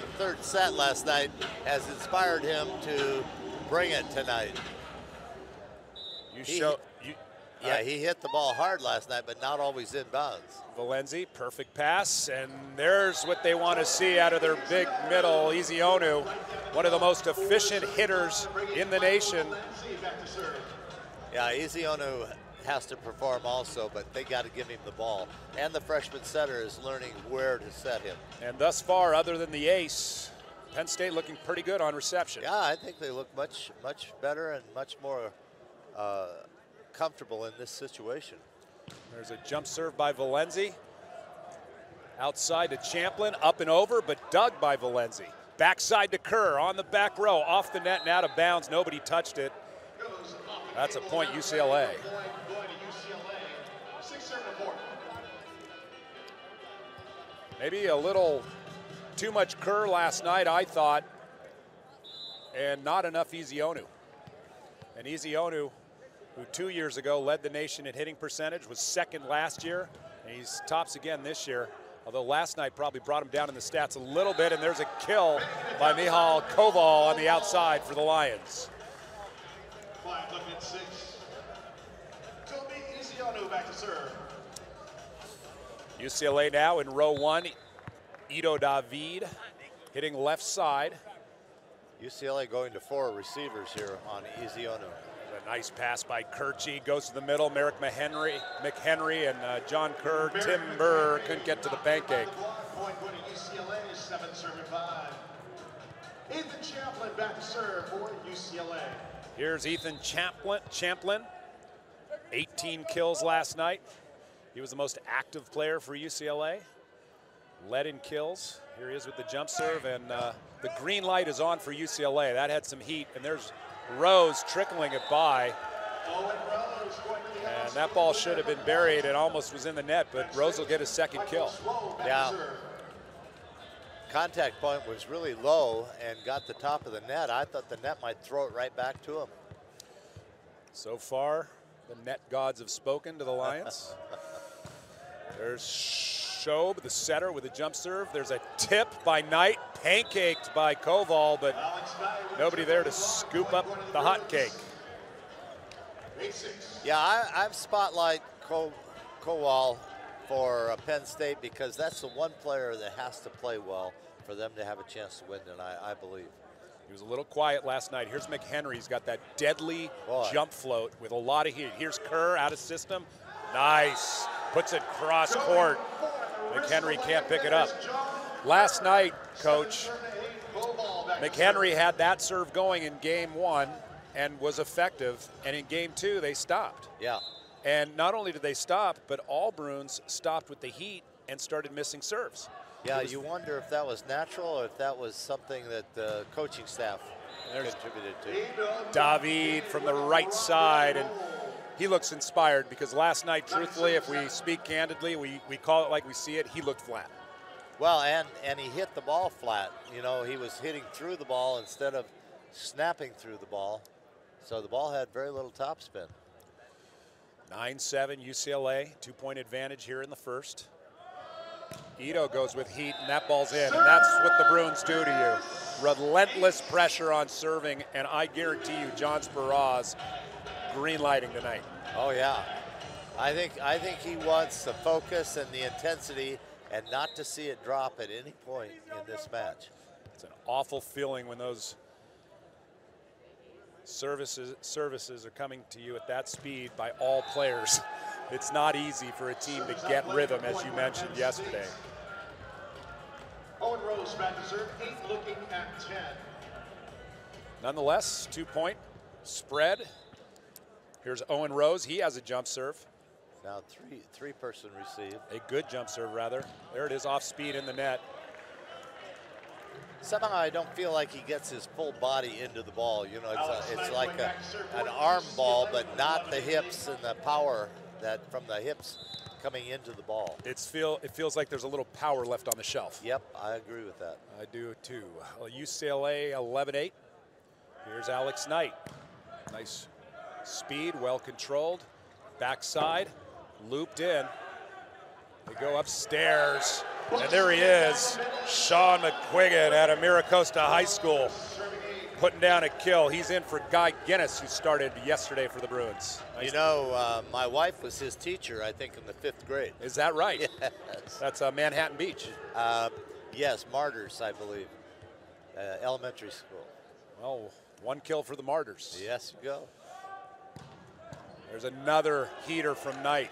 the third set last night has inspired him to bring it tonight. You He- show you, Yeah, he hit the ball hard last night, but not always in bounds. Valenzi, perfect pass, and there's what they want to see out of their big middle, Ezeonu, one of the most efficient hitters in the nation. Yeah, Ezeonu has to perform also, but they got to give him the ball. And the freshman setter is learning where to set him. And thus far, other than the ace, Penn State looking pretty good on reception. Yeah, I think they look much, much better and much more uh, comfortable in this situation. There's a jump serve by Valenzi. Outside to Champlin, up and over, but dug by Valenzi. Backside to Kerr on the back row, off the net and out of bounds. Nobody touched it. That's a point UCLA. Maybe a little too much Kerr last night, I thought, and not enough Ezeonu. And Ezeonu, who two years ago led the nation in hitting percentage, was second last year, and he's tops again this year. Although last night probably brought him down in the stats a little bit, and there's a kill by Mihal Koval on the outside for the Lions. Five looking at six. Toby Ezeonu back to serve. UCLA now in row one. Ido David hitting left side. UCLA going to four receivers here on Ezeonu. A nice pass by Kirchie goes to the middle. Merrick McHenry, McHenry and uh, John Kerr. Tim Burr couldn't get to the pancake. Point going to UCLA, seven serving five. Ethan Champlin back to serve for UCLA. Here's Ethan Champlin. Champlin, 18 kills last night. He was the most active player for UCLA. Led in kills. Here he is with the jump serve, and uh, the green light is on for UCLA. That had some heat, and there's Rose trickling it by. Owen Rose going to the And that ball should have been buried. It almost was in the net, but Rose will get his second kill. Yeah. Contact point was really low and got the top of the net. I thought the net might throw it right back to him. So far, the net gods have spoken to the Lions. There's Shob, the setter, with a jump serve. There's a tip by Knight, pancaked by Koval, but nobody there to scoop up the hot cake. Yeah, I, I've spotlight Ko- Kowal for uh, Penn State because that's the one player that has to play well for them to have a chance to win tonight, I believe. He was a little quiet last night. Here's McHenry. He's got that deadly Boy. jump float with a lot of heat. Here's Kerr out of system. Nice. Puts it cross court. McHenry can't pick it up. Last night, coach, McHenry had that serve going in game one and was effective. And in game two, they stopped. Yeah. And not only did they stop, but all Bruins stopped with the heat and started missing serves. Yeah, you wonder if that was natural or if that was something that the coaching staff There's- contributed to. David from the right side, and he looks inspired because last night, truthfully, if we speak candidly, we, we call it like we see it, he looked flat. Well, and and he hit the ball flat. You know, he was hitting through the ball instead of snapping through the ball. So the ball had very little topspin. 9 7 UCLA, two point advantage here in the first. Ido goes with heat, and that ball's in. And that's what the Bruins do to you. Relentless pressure on serving, and I guarantee you, John Speraw green lighting tonight. Oh yeah, I think I think he wants the focus and the intensity, and not to see it drop at any point in this match. It's an awful feeling when those services services are coming to you at that speed by all players. It's not easy for a team to get rhythm, as you mentioned yesterday. Owen Rose back to serve. Eight looking at ten. Nonetheless, two point spread. Here's Owen Rose. He has a jump serve, Now three three person receive. a good jump serve, rather. There it is, off speed in the net. Somehow I don't feel like he gets his full body into the ball. You know, it's, a, it's like a, an arm ball, but not the hips and the power that from the hips coming into the ball. It's feel it feels like there's a little power left on the shelf. Yep, I agree with that. I do too. Well, UCLA 11-8. Here's Alex Knight. Nice speed, well controlled. Backside, looped in. They go upstairs. And there he is, Sean McQuiggan at Amiracosta High School, putting down a kill. He's in for Guy Genis, who started yesterday for the Bruins. Nice You know, uh, my wife was his teacher, I think, in the fifth grade. Is that right? Yes. That's uh, Manhattan Beach. Um, yes, Martyrs, I believe. Uh, elementary school. Well, one kill for the Martyrs. Yes, you go. There's another heater from Knight.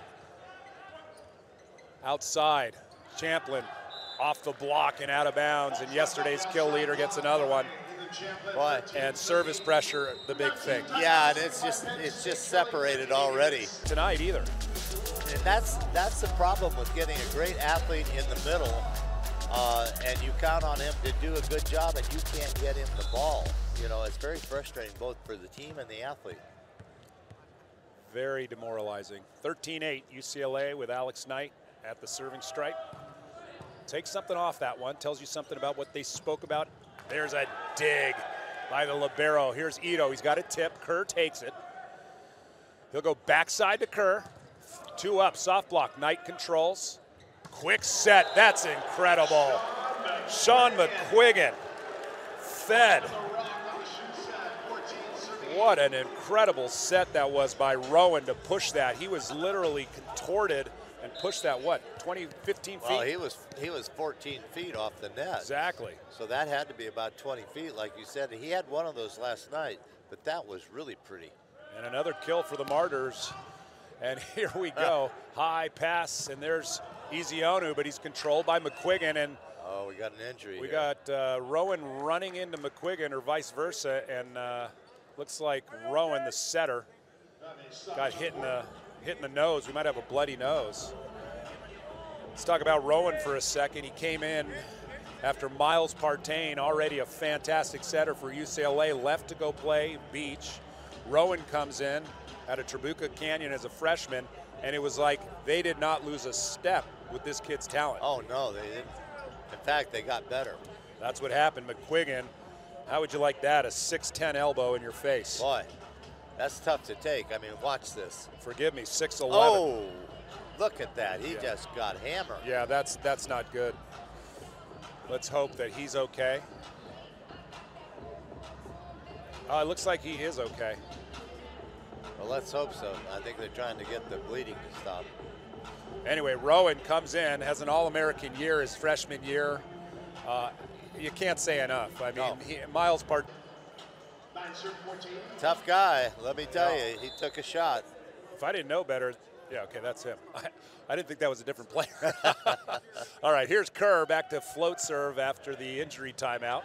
Outside, Champlin off the block and out of bounds, and yesterday's kill leader gets another one. Boy. And service pressure, the big thing. Yeah, and it's just it's just separated already. Tonight either. And that's that's the problem with getting a great athlete in the middle, uh, and you count on him to do a good job, and you can't get him the ball. You know, it's very frustrating both for the team and the athlete. Very demoralizing. 13-8 UCLA with Alex Knight at the serving stripe. Take something off that one. Tells you something about what they spoke about. There's a dig by the libero. Here's Ido. He's got a tip. Kerr takes it. He'll go backside to Kerr. Two up, soft block. Knight controls. Quick set. That's incredible. Sean McQuiggan fed. What an incredible set that was by Rowan to push that. He was literally contorted and pushed that, what, 20, 15 feet? Well, he was he was 14 feet off the net. exactly. So that had to be about 20 feet, like you said. He had one of those last night, but that was really pretty. And another kill for the Martyrs. And here we go. High pass, and there's Ezeonu, but he's controlled by McQuiggan. And Oh, we got an injury. we here. got uh, Rowan running into McQuiggan or vice versa. And uh, looks like Rowan, the setter, got hit in the, hit in the nose. We might have a bloody nose. Let's talk about Rowan for a second. He came in after Miles Partain, already a fantastic setter for UCLA, left to go play Beach. Rowan comes in out of Trabuco Canyon as a freshman, and it was like they did not lose a step with this kid's talent. Oh no, they didn't. In fact, they got better. That's what happened. McQuiggan, how would you like that? A 6'10 elbow in your face. Boy, that's tough to take. I mean, watch this. Forgive me, 6'11. Oh, look at that. He Yeah. just got hammered. Yeah, that's that's not good. Let's hope that he's okay. Uh, it looks like he is okay. Well, let's hope so. I think they're trying to get the bleeding to stop. Anyway, Rowan comes in, has an All-American year his freshman year. Uh, you can't say enough. I mean, No. he, Miles Part. Nine serve 14. Tough guy. Let me tell you, he took a shot. If I didn't know better, yeah, okay, that's him. I, I didn't think that was a different player. All right, here's Kerr back to float serve after the injury timeout.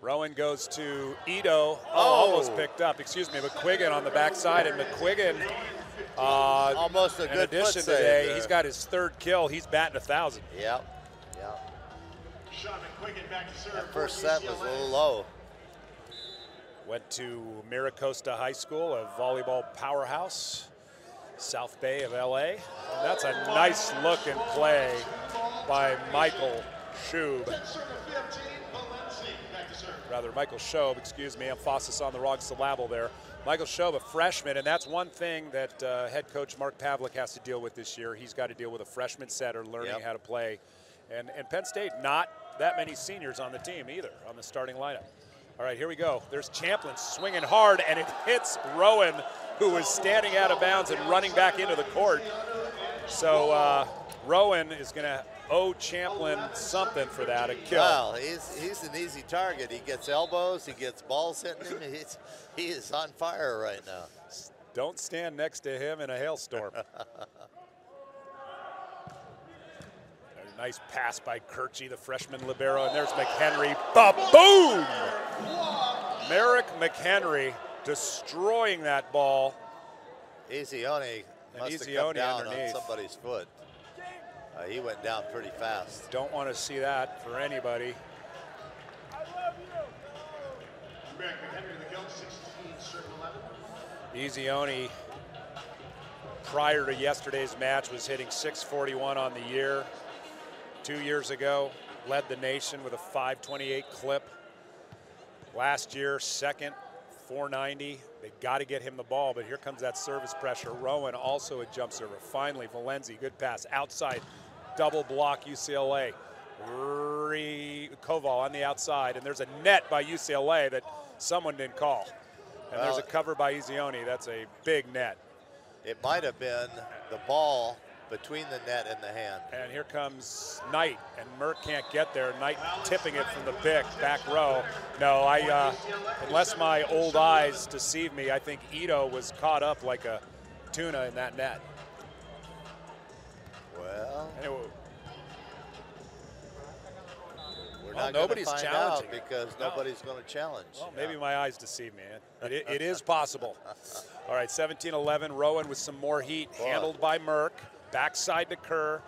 Rowan goes to Ido. Oh, almost Oh. picked up. Excuse me, McQuiggan on the backside, and McQuiggan. Uh, Almost a in good addition today, there. he's got his third kill. He's batting a thousand. Yep. That first set was a little low. Went to Mira Costa High School, a volleyball powerhouse, South Bay of LA. And that's a nice look and play by Michael Schub. Serve to 15, Valenzi back to serve. Rather, Michael Schob, excuse me, emphasis on the wrong syllable there. Michael Schob, a freshman, and that's one thing that uh, head coach Mark Pavlik has to deal with this year. He's got to deal with a freshman setter learning Yep. how to play. And, and Penn State, not that many seniors on the team either, on the starting lineup. All right, here we go. There's Champlin swinging hard, and it hits Rowan, who was standing out of bounds and running back into the court. So uh, Rowan is going to owe Champlin something for that, a kill. Well, he's he's an easy target. He gets elbows. He gets balls hitting him. He's, he is on fire right now. Don't stand next to him in a hailstorm. A nice pass by Kirchy, the freshman libero, and there's McHenry. Ba-boom! Merrick McHenry destroying that ball. And must have come down underneath. on somebody's foot. Uh, he went down pretty fast. Don't want to see that for anybody. Merrick McHenry, the kill, 16, serve 11. Ezeonu, prior to yesterday's match, was hitting 641 on the year. Two years ago, led the nation with a 528 clip. Last year, second, 490. They got to get him the ball, but here comes that service pressure. Rowan, also a jump server. Finally, Valenzi, good pass outside. double block UCLA. Re- Koval on the outside, and there's a net by UCLA that someone didn't call. And there's a cover by Ezeonu. That's a big net. It might have been the ball between the net and the hand. And here comes Knight, and Merck can't get there. Knight tipping it from the pick, back row. No, I, uh, unless my old eyes deceive me, I think Ido was caught up like a tuna in that net. Well, wa- we're Well, not nobody's challenging. because No. nobody's going to challenge. well, Yeah. maybe my eyes deceive me. It, it, it is possible. All right, 17-11. Rowan with some more heat, Boy. handled by Merck. Backside to Kerr,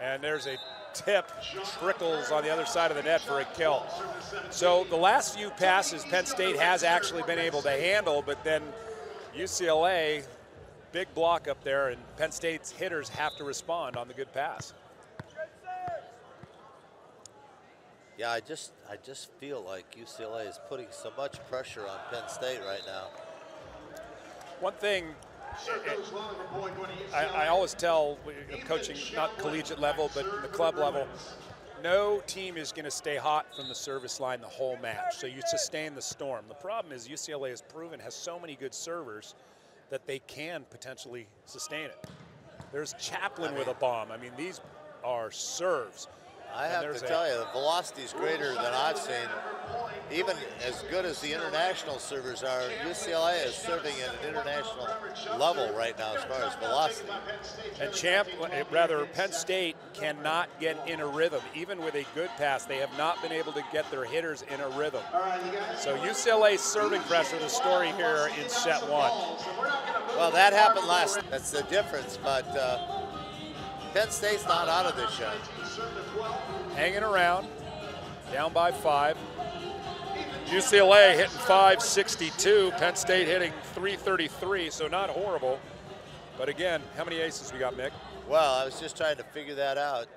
and there's a tip trickles on the other side of the net for a kill. So the last few passes Penn State has actually been able to handle, but then UCLA, big block up there, and Penn State's hitters have to respond on the good pass. Yeah, I just I just feel like UCLA is putting so much pressure on Penn State right now. One thing Serve goes long for point going to I, I always tell coaching, not collegiate level, but the club level, no team is going to stay hot from the service line the whole match. So you sustain the storm. The problem is UCLA has proven has so many good servers that they can potentially sustain it. There's Champlin with a bomb. I mean, these are serves. I And have to tell you, the velocity is greater than I've seen. Even as good as the international servers are, UCLA is serving at an international level right now as far as velocity. And Champ, uh, rather, Penn State cannot get in a rhythm. Even with a good pass, they have not been able to get their hitters in a rhythm. So UCLA's serving pressure, the story here in set one. Well, that happened last. That's the difference. But uh, Penn State's not out of this yet. Hanging around, down by five. UCLA hitting 562, Penn State hitting 333, so not horrible. But again, how many aces we got, Mick? Well, I was just trying to figure that out.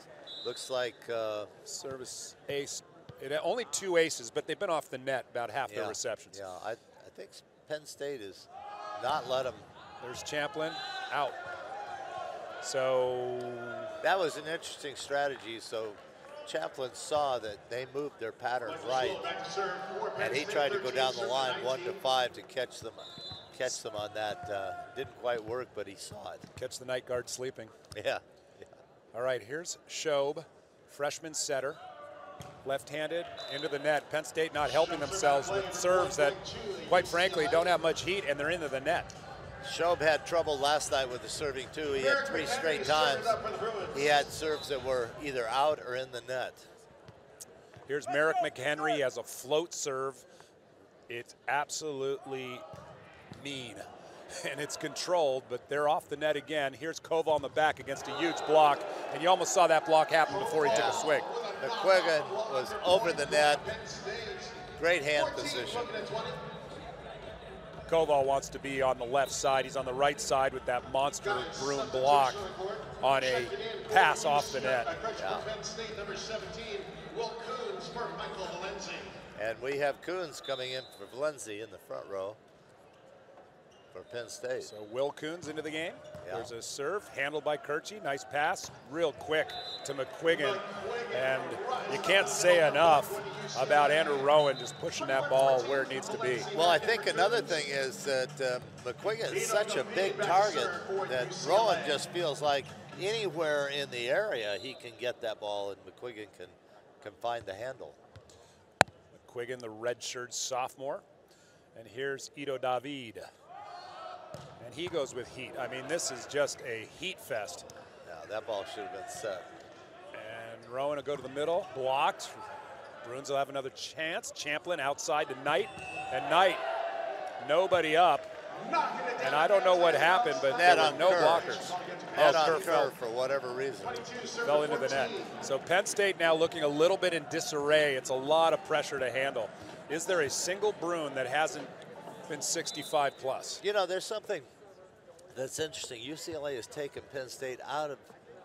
Looks like uh, Service ace. It, only two aces, but they've been off the net about half yeah, their receptions. Yeah, I, I think Penn State is not let them. There's Champlin out. So That was an interesting strategy. So Champlin saw that they moved their pattern right, and he tried to go down the line one to five to catch them, catch them on that. Uh, didn't quite work, but he saw it. catch the night guard sleeping. Yeah. yeah. All right, here's Shob, freshman setter, left-handed into the net. Penn State not helping themselves with serves that, quite frankly, don't have much heat, and they're into the net. Shob had trouble last night with the serving too. He had three straight times. He had serves that were either out or in the net. Here's Merrick McHenry as a float serve. It's absolutely mean. And it's controlled, but they're off the net again. Here's Kova on the back against a huge block, and you almost saw that block happen before he took a swing. McQuiggan was over the net. Great hand position. Koval wants to be on the left side. He's on the right side with that monster broom block on a pass off the net. Yeah. State number 17, Will Coons for Michael Valenzi. And we have Coons coming in for Valenzi in the front row for Penn State. So Will Coons into the game. Yeah. There's a serve handled by Kirchie. Nice pass, real quick to McQuiggan. And you can't say enough about Andrew Rowan just pushing that ball where it needs to be. Well, I think another thing is that um, McQuiggan is such a big target that Rowan just feels like anywhere in the area he can get that ball and McQuiggan can, can find the handle. McQuiggan, the redshirt sophomore. And here's Ito David. And he goes with heat. I mean, this is just a heat fest. Now, that ball should have been set. And Rowan will go to the middle, blocked. Bruins will have another chance. Champlin outside to Knight, and Knight, nobody up. And I don't know what happened, but Net there on were no Kerr. blockers. Net oh, on Kerr for whatever reason. fell into the net. So Penn State now looking a little bit in disarray. It's a lot of pressure to handle. Is there a single Bruin that hasn't been 65 plus? You know, there's something that's interesting. UCLA has taken Penn State out of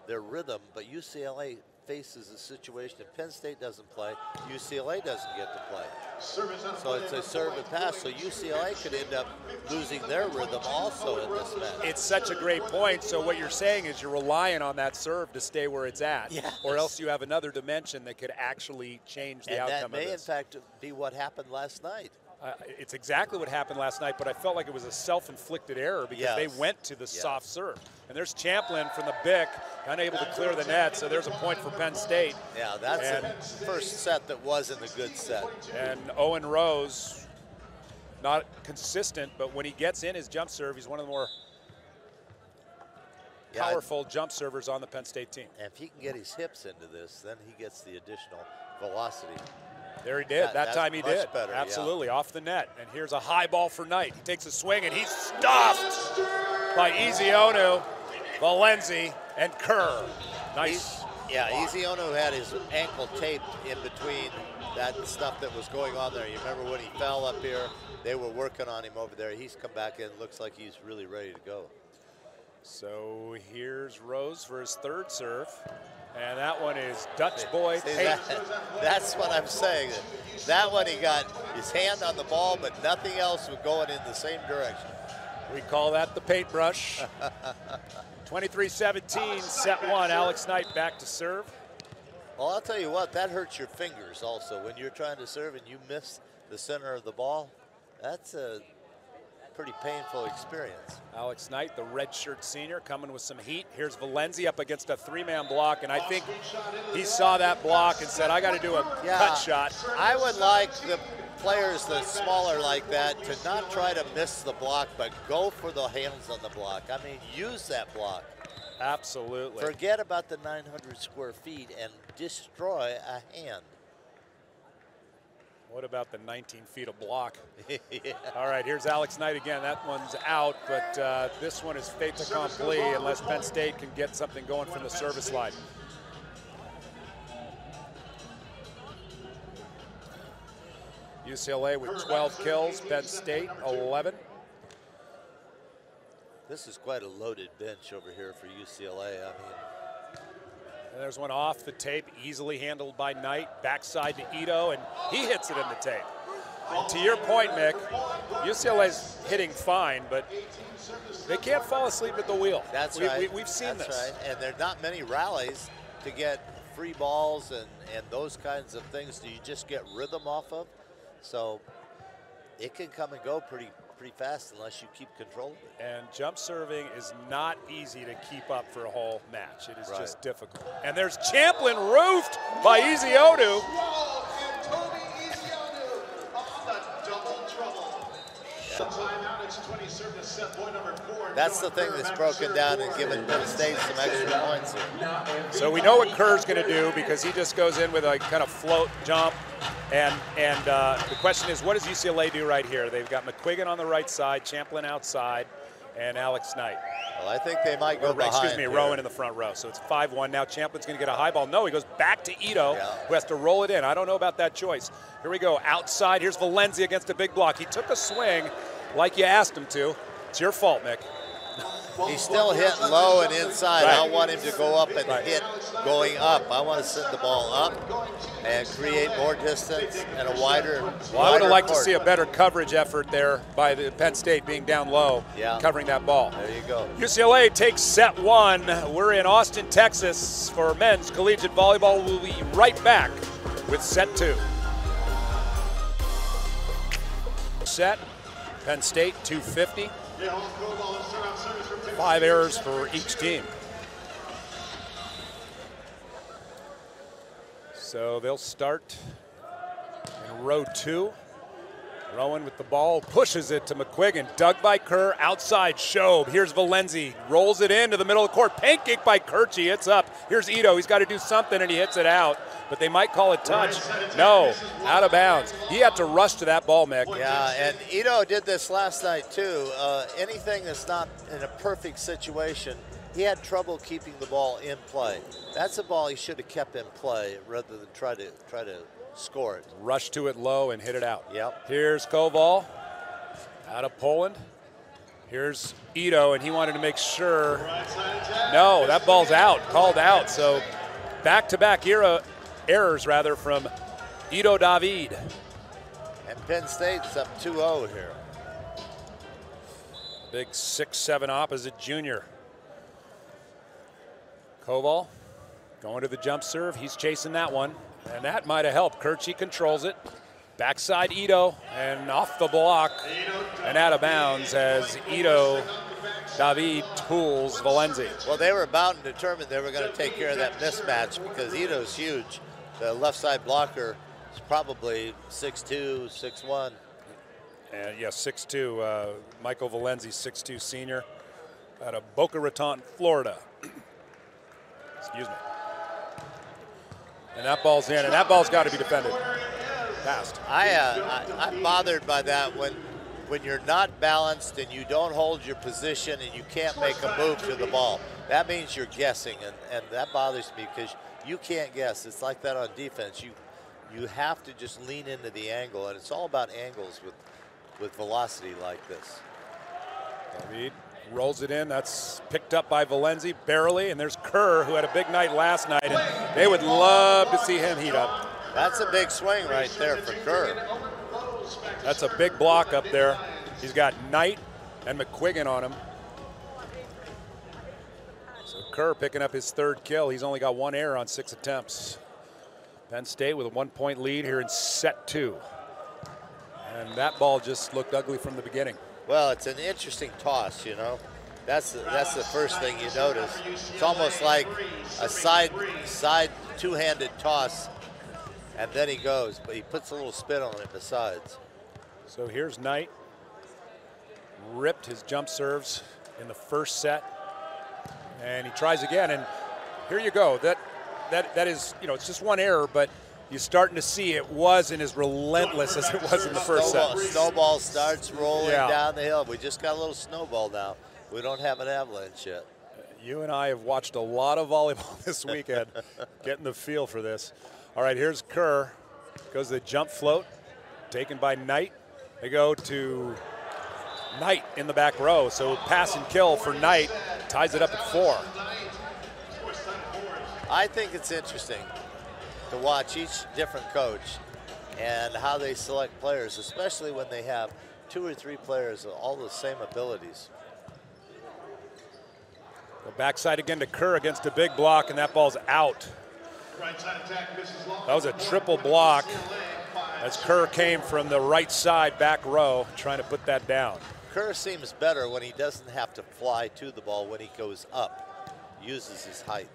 their rhythm, but UCLA faces a situation if Penn State doesn't play, UCLA doesn't get to play. So it's a serve and pass. So UCLA could end up losing their rhythm also in this match. It's such a great point. So what you're saying is you're relying on that serve to stay where it's at, Yes. or else you have another dimension that could actually change the outcome. and that may, in fact, be what happened last night. Uh, it's exactly what happened last night, but I felt like it was a self-inflicted error because they went to the Yes. soft serve. And there's Champlin from the Bic, unable to clear the net, so there's a point for Penn State. Yeah, that's the first set that wasn't a good set. And Owen Rose, not consistent, but when he gets in his jump serve, he's one of the more Yeah, powerful jump servers on the Penn State team. And if he can get his hips into this, then he gets the additional velocity. There he did. That- that time he much did. better, yeah. Absolutely, off the net. And here's a high ball for Knight. He takes a swing and he's stuffed by Ezeonu, Valenzi, and Kerr. Nice. He's- yeah, Ezeonu had his ankle taped in between that stuff that was going on there. You remember when he fell up here? They were working on him over there. He's come back in. Looks like he's really ready to go. So here's Rose for his third serve. And that one is Dutch boy See, that- that's what I'm saying. That one he got his hand on the ball, but nothing else was going in the same direction. We call that the paintbrush. 23-17, set one. Alex Knight back to serve. Well, I'll tell you what, that hurts your fingers also. When you're trying to serve and you miss the center of the ball, that's a pretty painful experience. Alex Knight, the redshirt senior, coming with some heat. Here's Valenzi up against a three-man block, and I think he saw that block and said, I got to do a cut shot. I would like the players that smaller like that to not try to miss the block, but go for the hands on the block. I mean, use that block. Absolutely. Forget about the 900 square feet and destroy a hand. What about the 19 feet of block? yeah. All right, here's Alex Knight again. That one's out, but uh, this one is fait accompli unless Penn State can get something going from the service line. UCLA with 12 kills, Penn State 11. This is quite a loaded bench over here for UCLA. I mean, And there's one off the tape, easily handled by Knight, backside to Ido, and he hits it in the tape. And to your point, Mick, UCLA's hitting fine, but they can't fall asleep at the wheel. That's we, right. We, have seen That's this. right. And there are not many rallies to get free balls and, and those kinds of things do you just get rhythm off of. So it can come and go pretty pretty fast unless you keep control of it. And jump serving is not easy to keep up for a whole match. It is Right. just difficult. And there's Champlin roofed by Ezeonu. Wall and Tony Ezeonu on the double trouble. Timeout, it's 20 service set point number four. That's the thing that's broken down and given Penn State some extra points here. So we know what Kerr's going to do because he just goes in with a kind of float jump. And and uh, the question is, what does UCLA do right here? They've got McQuiggan on the right side, Champlin outside, and Alex Knight. Well, I think they might go Or, behind. excuse me, here. Rowan in the front row. So it's 5-1. Now Champlin's going to get a high ball. No, he goes back to Ido, Yeah. who has to roll it in. I don't know about that choice. Here we go. Outside. Here's Valenzi against a big block. He took a swing like you asked him to. It's your fault, Mick. He's still hitting low and inside. Right. I want him to go up and Right. hit going up. I want to send the ball up and create more distance and a wider. Well, I would wider have liked to see a better coverage effort there by the Penn State being down low, Yeah. covering that ball. There you go. UCLA takes set one. We're in Austin, Texas for men's collegiate volleyball. We'll be right back with set two. Set, Penn State 250. Yeah, Five errors for each team. So they'll start in row two. Rowan with the ball, pushes it to McQuiggan. Dug by Kerr, outside Shobe. Here's Valenzi, rolls it into the middle of the court. Pancake by Kirchi, it's up. Here's Ido, he's got to do something and he hits it out. But they might call it touch. No, out of bounds. He had to rush to that ball, Mick. Yeah, and Ido did this last night too. Uh, anything that's not in a perfect situation, he had trouble keeping the ball in play. That's a ball he should have kept in play rather than try to try to score it. Rush to it low and hit it out. Yep. Here's Koval out of Poland. Here's Ido, and he wanted to make sure. Right side attack. No, that ball's out, called out. So back-to-back era errors rather from Ido David. And Penn State's up 2-0 here. Big six-seven opposite junior. Koval going to the jump serve. He's chasing that one. And that might have helped. Kirchie controls it. Backside Ido and off the block and out of bounds as Ido David tools Valenzi. Well, they were bound and determined they were going to take care of that mismatch because Ido's huge. The left side blocker is probably 6'2", 6'1". And yeah, 6'2", uh, Michael Valenzi, 6'2", senior out of Boca Raton, Florida. Excuse me. And that ball's in, and that ball's got to be defended. Fast. I, uh, I, I'm bothered by that when when you're not balanced and you don't hold your position and you can't make a move to the ball. That means you're guessing, and, and that bothers me because you can't guess. It's like that on defense. You you have to just lean into the angle, and it's all about angles with with velocity like this. David rolls it in. That's picked up by Valenzi barely, and there's Kerr who had a big night last night, and they would love to see him heat up. That's a big swing right there for Kerr. That's a big block up there. He's got Knight and McQuiggan on him. So Kerr picking up his third kill. He's only got one error on six attempts. Penn State with a one-point lead here in set two. And that ball just looked ugly from the beginning. Well, it's an interesting toss, you know. That's the, that's the first thing you notice. It's almost like a side side two-handed toss and then he goes, but he puts a little spin on it besides. So here's Knight. Ripped his jump serves in the first set. And he tries again. And here you go. That that that is, you know, it's just one error, but you're starting to see it wasn't as relentless as it was in the first snowball, set. Snowball starts rolling Yeah. down the hill. We just got a little snowball now. We don't have an avalanche yet. You and I have watched a lot of volleyball this weekend, getting the feel for this. All right, here's Kerr. Goes to the jump float, taken by Knight. They go to Knight in the back row. So pass and kill for Knight. Ties it up at four. I think it's interesting to watch each different coach and how they select players, especially when they have two or three players with all the same abilities. The backside again to Kerr against a big block, and that ball's out. That was a triple block as Kerr came from the right side back row trying to put that down. Kerr seems better when he doesn't have to fly to the ball when he goes up, uses his height.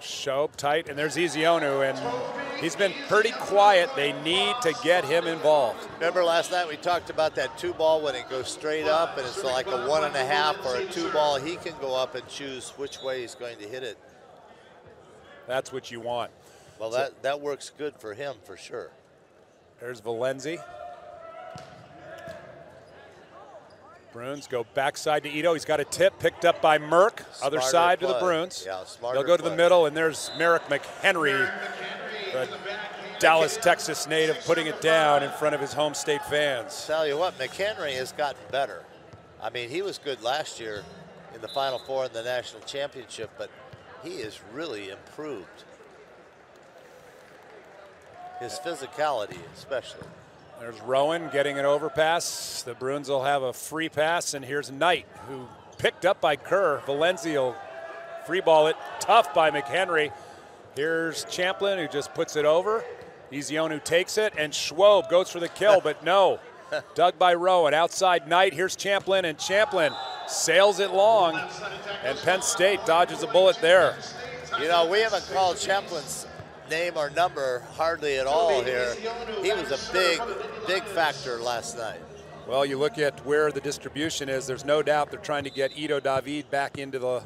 Shob tight, and there's Ezeonu, and he's been pretty quiet. They need to get him involved. Remember last night we talked about that two ball when it goes straight up and it's like a one and a half or a two ball. He can go up and choose which way he's going to hit it. That's what you want. Well, that, that works good for him for sure. There's Valenzi. Bruins go backside to Ido. He's got a tip picked up by Merck. Other Smarter side to the play. Bruins. Yeah, They'll go to the middle, and there's Merrick McHenry, the Dallas, Texas native, putting it down in front of his home state fans. Tell you what, McHenry has gotten better. I mean, he was good last year in the Final Four in the national championship, but he is really improved. His physicality, especially. There's Rowan getting an overpass. The Bruins will have a free pass, and here's Knight, who picked up by Kerr. Valenzi will free ball it. Tough by McHenry. Here's Champlin, who just puts it over. Ezeonu takes it, and Schwob goes for the kill, but no. Dug by Rowan. Outside Knight. Here's Champlin, and Champlin sails it long. And Penn State dodges a bullet there. You know, we haven't called Champlin's name or number hardly at all here. He was a big, big factor last night. Well, you look at where the distribution is, there's no doubt they're trying to get Ido David back into the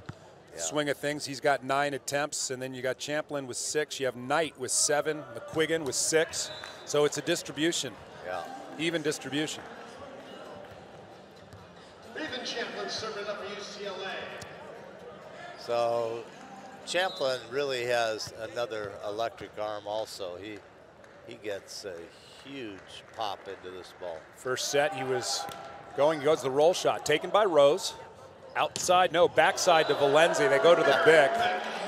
swing of things. He's got nine attempts, and then you got Champlin with six. You have Knight with seven, McQuiggan with six. So it's a distribution, Yeah. even distribution. Ethan Champlin serving up for UCLA. So Champlin really has another electric arm also. He he gets a huge pop into this ball. First set, he was going, he goes the roll shot, taken by Rose. Outside, no, backside to Valenzi. They go to the Bic.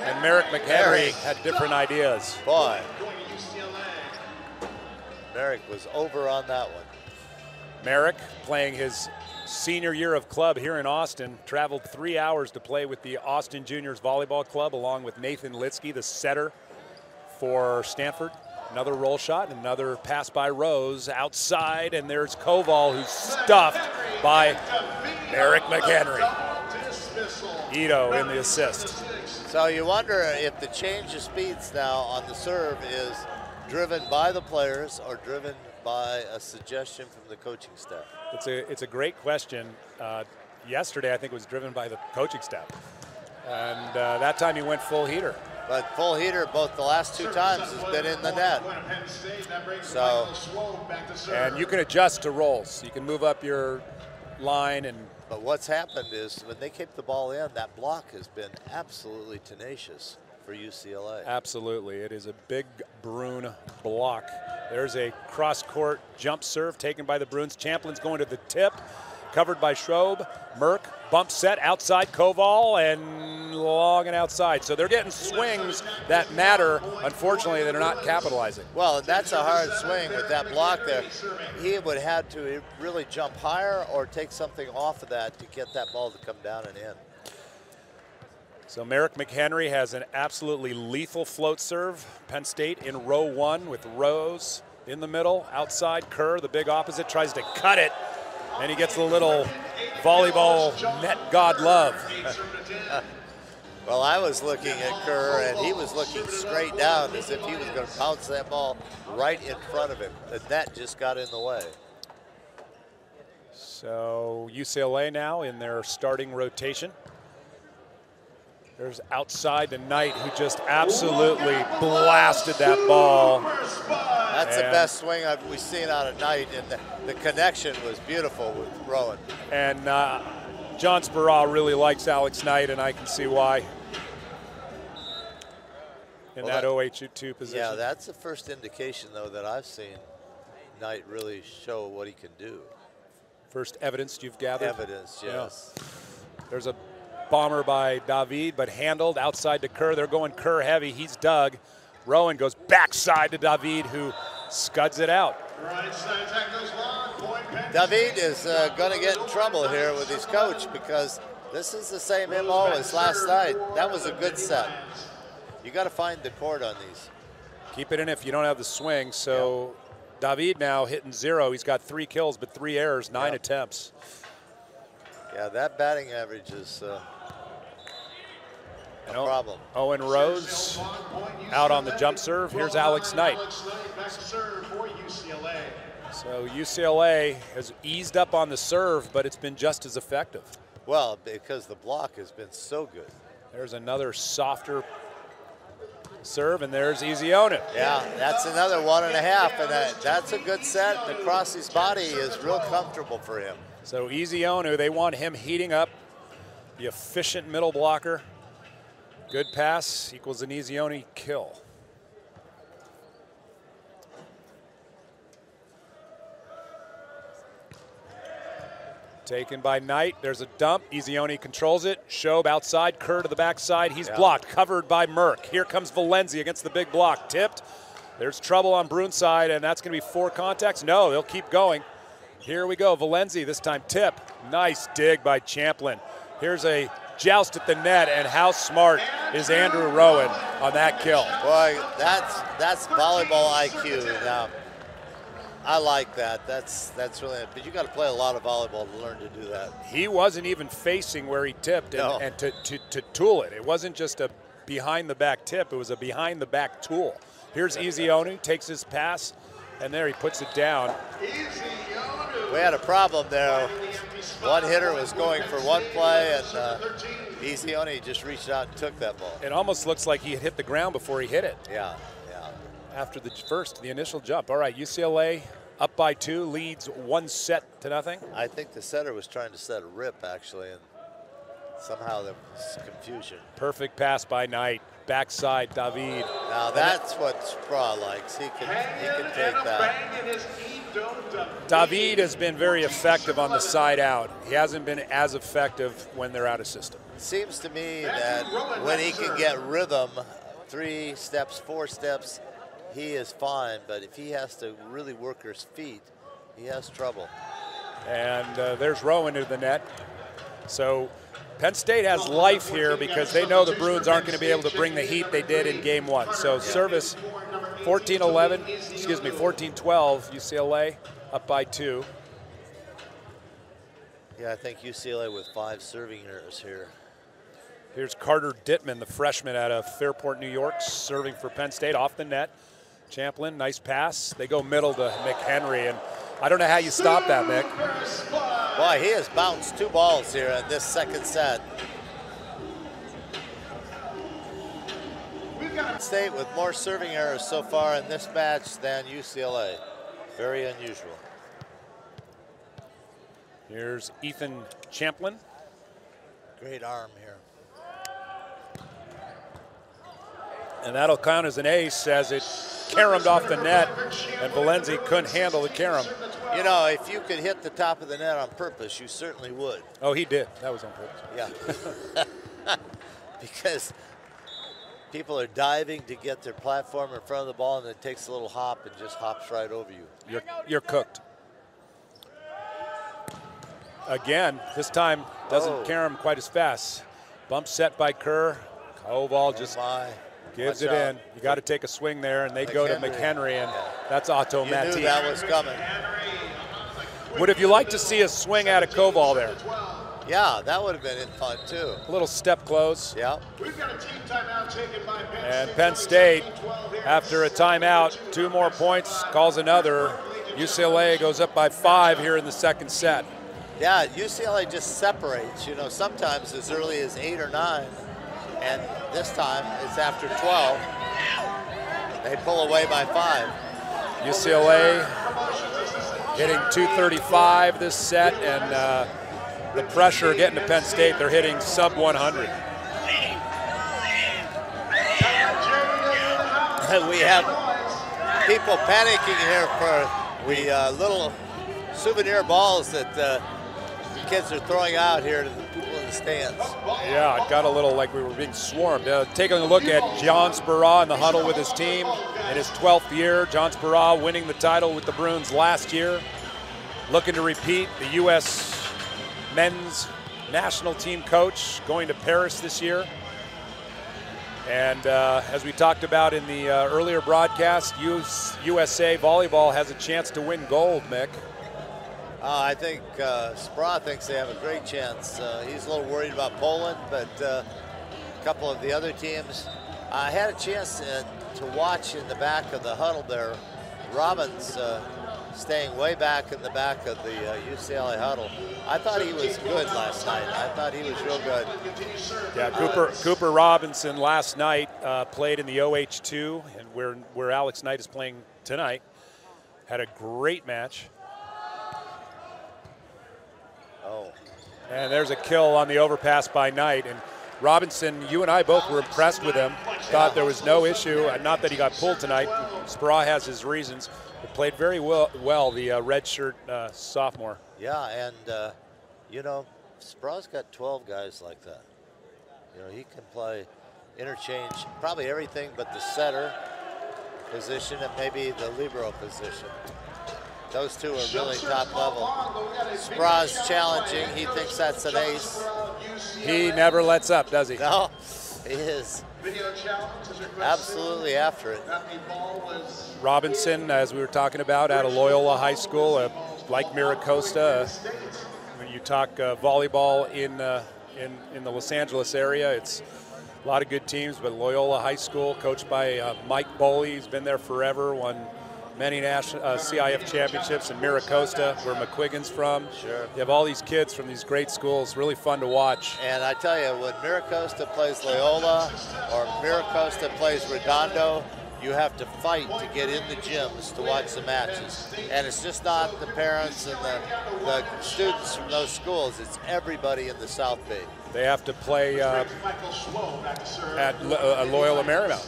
And Merrick McHenry had different ideas. Boy, Going to UCLA. Merrick was over on that one. Merrick playing his senior year of club here in Austin, traveled three hours to play with the Austin Juniors Volleyball Club along with Nathan Lietzke, the setter for Stanford. Another roll shot, another pass by Rose outside, and there's Koval who's stuffed by Merrick McHenry. Ido in the assist. So you wonder if the change of speeds now on the serve is driven by the players or driven by a suggestion from the coaching staff. It's a it's a great question. Uh, yesterday, I think it was driven by the coaching staff, and uh, that time he went full heater. But full heater both the last two times has been in the net. State, So- Michael Swope back to serve. And you can adjust to rolls. You can move up your line and But what's happened is when they keep the ball in, that block has been absolutely tenacious for UCLA. absolutely, it is a big Bruin block. There's a cross court jump serve taken by the Bruins. Champlin's going to the tip, covered by Schroeb. Merck bump set outside Koval and long and outside. So they're getting swings that matter. Unfortunately, they're not capitalizing. Well, that's a hard swing with that block there. He would have to really jump higher or take something off of that to get that ball to come down and in. So Merrick McHenry has an absolutely lethal float serve. Penn State in row one with Rose in the middle. Outside, Kerr, the big opposite, tries to cut it. And he gets a little volleyball net god love. Well, I was looking at Kerr, and he was looking straight down as if he was going to bounce that ball right in front of him. The net just got in the way. So UCLA now in their starting rotation. There's outside the Knight who just absolutely blasted that ball. That's the best swing I've, we've seen out of Knight, and the, the connection was beautiful with Rowan. And uh, John Speraw really likes Alex Knight, and I can see why. In Well, that, that- OH2 position. Yeah, that's the first indication, though, that I've seen Knight really show what he can do. First evidence you've gathered. Evidence, Yeah. yes. There's a bomber by David, but handled outside to Kerr. They're going Kerr heavy. He's dug. Rowan goes backside to David, who scuds it out. Right side attack goes long. Point Penn David is uh, going to get in trouble here with his coach because this is the same MO as last night. That was a good set. You got to find the court on these. Keep it in if you don't have the swing. So David now hitting zero. He's got three kills, but three errors, nine Yeah. attempts. Yeah, that batting average is uh, And O- problem. Owen Rose out on the jump serve. Here's Alex Knight. Alex Knight back to serve for UCLA. So UCLA has eased up on the serve, but it's been just as effective. Well, because the block has been so good. There's another softer serve, and there's Ezeonu. Yeah, that's another one and a half, and that, that's a good set. The across his body is real comfortable for him. So Ezeonu, they want him heating up, the efficient middle blocker. Good pass equals an Ezeonu kill. Taken by Knight. There's a dump. Ezeonu controls it. Shob outside. Kerr to the backside. He's Yeah. blocked. Covered by Merck. Here comes Valenzi against the big block. Tipped. There's trouble on Bruin's side, and that's going to be four contacts. No, they'll keep going. Here we go. Valenzi this time tip. Nice dig by Champlin. Here's a joust at the net, and how smart is Andrew Rowan on that kill? Boy, that's that's volleyball IQ. Now, I like that. That's that's really. But you got to play a lot of volleyball to learn to do that. He wasn't even facing where he tipped and, No. and to, to, to tool it. It wasn't just a behind the back tip, it was a behind the back tool. Here's Ezeonu, takes his pass, and there he puts it down. We had a problem there. One hitter was going for one play, and uh, Ezeonu just reached out and took that ball. It almost looks like he had hit the ground before he hit it. Yeah, yeah. after the first, the initial jump. All right, UCLA up by two, leads one set to nothing. I think the setter was trying to set a rip actually, and somehow there was confusion. Perfect pass by Knight. Backside, David. Now that's what Speraw likes. He can he can take that. bang in his knee David has been very effective on the side out. He hasn't been as effective when they're out of system. It seems to me that when he can get rhythm, three steps, four steps, he is fine. But if he has to really work his feet, he has trouble. And uh, there's Rowan to the net. So Penn State has life here because they know the Bruins aren't going to be able to bring the heat they did in game one. So service 14-11, excuse me, 14-12, UCLA up by two. Yeah, I think UCLA with five serving errors here. Here's Carter Dittman, the freshman out of Fairport, New York, serving for Penn State off the net. Champlin, nice pass. They go middle to McHenry, and I don't know how you stop that, Mick. Boy, he has bounced two balls here in this second set. State with more serving errors so far in this match than UCLA. Very unusual. Here's Ethan Champlin. Great arm here. And that'll count as an ace as it caromed off the net, and Valenzi couldn't handle the carom. You know, if you could hit the top of the net on purpose, you certainly would. Oh, he did. That was on purpose. Yeah. because people are diving to get their platform in front of the ball, and it takes a little hop and just hops right over you. You're, you're cooked. Again, this time doesn't Oh. carom quite as fast. Bump set by Kerr. Koval oh just My, gives watch it out. in. You got to take a swing there, and they go to McHenry. McHenry, and Yeah. that's You knew automatic. that was coming. Would have you liked to see a swing out of Koval there? Yeah, that would have been in fun too. A little step close. Yeah. We've got a team timeout taken by Penn And State. Penn State, after a timeout, two more points, calls another. UCLA goes up by five here in the second set. Yeah, UCLA just separates, you know, sometimes as early as eight or nine. And this time it's after 12. They pull away by five. UCLA hitting 235 this set, and uh, the pressure getting to Penn State, they're hitting sub 100. we have people panicking here for the uh, little souvenir balls that uh, the kids are throwing out here to the people in the stands. Yeah, it got a little like we were being swarmed. Uh, taking a look at John Speraw in the huddle with his team in his 12th year. John Speraw winning the title with the Bruins last year. Looking to repeat the U.S. men's national team coach going to Paris this year. And uh, as we talked about in the uh, earlier broadcast, US, USA Volleyball has a chance to win gold, Mick. Uh, I think uh, Speraw thinks they have a great chance. Uh, he's a little worried about Poland, but uh, a couple of the other teams. I had a chance uh, to watch in the back of the huddle there. Robbins uh, staying way back in the back of the uh, UCLA huddle. I thought he was good last night. I thought he was real good. Yeah, Cooper Cooper Robinson last night uh, played in the OH2, and where where Alex Knight is playing tonight. Had a great match, Oh, and there's a kill on the overpass by Knight. And Robinson, you and I both were impressed with him. Thought there was no issue. Not that he got pulled tonight. Speraw has his reasons. But played very well. Well, the uh, redshirt uh, sophomore. yeah, and uh, you know, Speraw's got 12 guys like that. You know, he can play interchange probably everything but the setter position and maybe the libero position. Those two are really top level. Speraw's challenging. He thinks that's an ace. He never lets up, does he? No, he is Video challenge is requested. absolutely after it. That the ball was Robinson, as we were talking about, out of Loyola High School, uh, like Mira Costa. Uh, when you talk uh, volleyball in, uh, in in the Los Angeles area, it's a lot of good teams. But Loyola High School, coached by uh, Mike Boehle, he's been there forever. Won many national uh, CIF championships in Mira Costa, where McQuiggan's from. Sure. You have all these kids from these great schools. Really fun to watch. And I tell you, when Mira Costa plays Loyola or Mira Costa plays Redondo, you have to fight to get in the gyms to watch the matches. And it's just not the parents and the, the students from those schools, it's everybody in the South Bay. They have to play uh, Michael Schwo back to serve. at uh, Loyola Marymount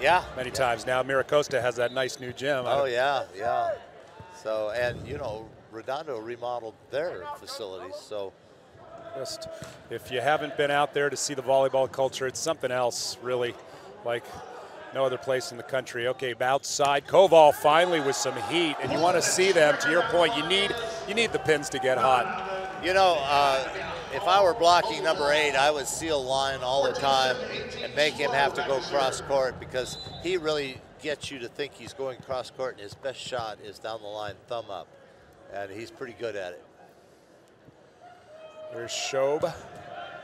Yeah. many times. Now Mira Costa has that nice new gym. Oh, yeah, yeah. So, and you know, Redondo remodeled their facilities. So, Just if you haven't been out there to see the volleyball culture, it's something else, really, like no other place in the country. Okay, outside, Koval finally with some heat, and you want to see them. To your point, you need you need the pins to get hot. you know, uh, if I were blocking number eight, I would seal line all the time and make him have to go cross court because he really gets you to think he's going cross court, and his best shot is down the line, thumb up, and he's pretty good at it. There's Shob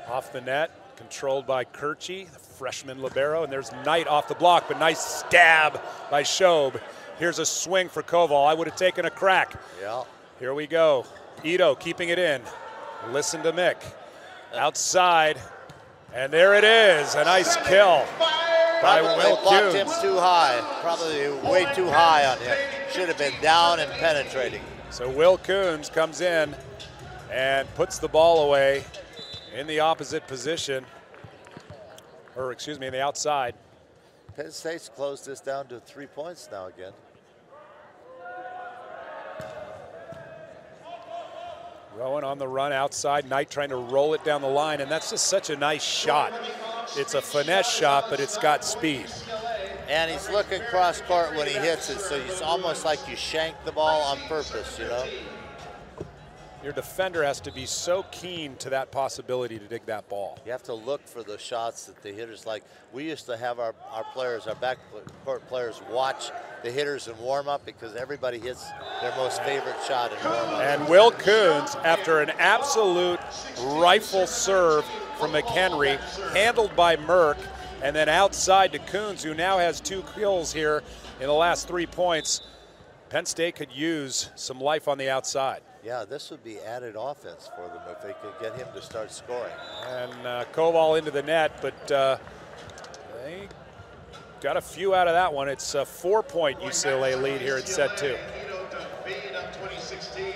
off the net, controlled by Kirchi, the freshman libero, and there's Knight off the block, but nice stab by Shob. Here's a swing for Koval. I would have taken a crack. Yeah. Here we go. Ido keeping it in. Listen to Mick. Outside. And there it is. A nice kill by Probably Will blocked him too high. Probably way too high on him. Should have been down and penetrating. So Will Coons comes in and puts the ball away in the opposite position. Or, excuse me, in the outside. Penn State's closed this down to three points now again. Rowan on the run outside. Knight trying to roll it down the line, and that's just such a nice shot. It's a finesse shot, but it's got speed. And he's looking cross court when he hits it, so it's almost like you shank the ball on purpose, you know? Your defender has to be so keen to that possibility to dig that ball. You have to look for the shots that the hitters like. We used to have our, our players, our backcourt players, watch the hitters in warm up because everybody hits their most favorite shot in warm up. And Will Coons, after an absolute rifle serve from McHenry, handled by Merck, and then outside to Coons, who now has two kills here in the last three points. Penn State could use some life on the outside. Yeah, this would be added offense for them if they could get him to start scoring. And uh, Koval into the net, but uh, they got a few out of that one. It's a four-point UCLA lead here at set two. Ido David up 2016.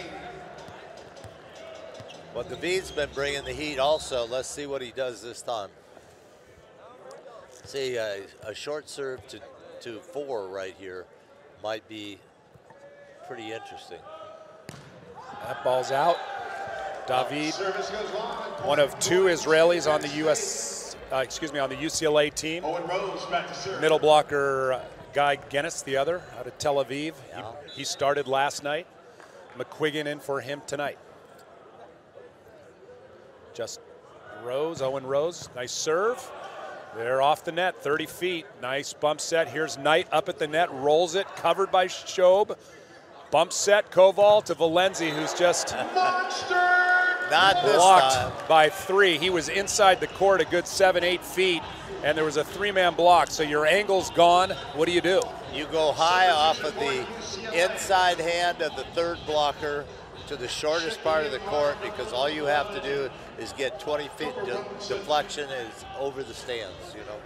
But David's been bringing the heat also. Let's see what he does this time. See, uh, a short serve to, to four right here might be pretty interesting. That ball's out. David, Service goes long. one of two Israelis on the U.S. Uh, excuse me, on the UCLA team. Owen Rose back to serve. Middle blocker uh, Guy Genis, the other, out of Tel Aviv. Yeah. He, he started last night. McQuiggan in for him tonight. Just Rose, Owen Rose, nice serve. They're off the net, 30 feet. Nice bump set. Here's Knight up at the net, rolls it, covered by Shob. Bump set, Koval to Valenzi, who's just! Not this blocked time. by three. He was inside the court a good seven, eight feet, and there was a three-man block. So your angle's gone. What do you do? You go high off of the inside hand of the third blocker to the shortest part of the court because all you have to do is get 20 feet de- deflection is over the stands, you know.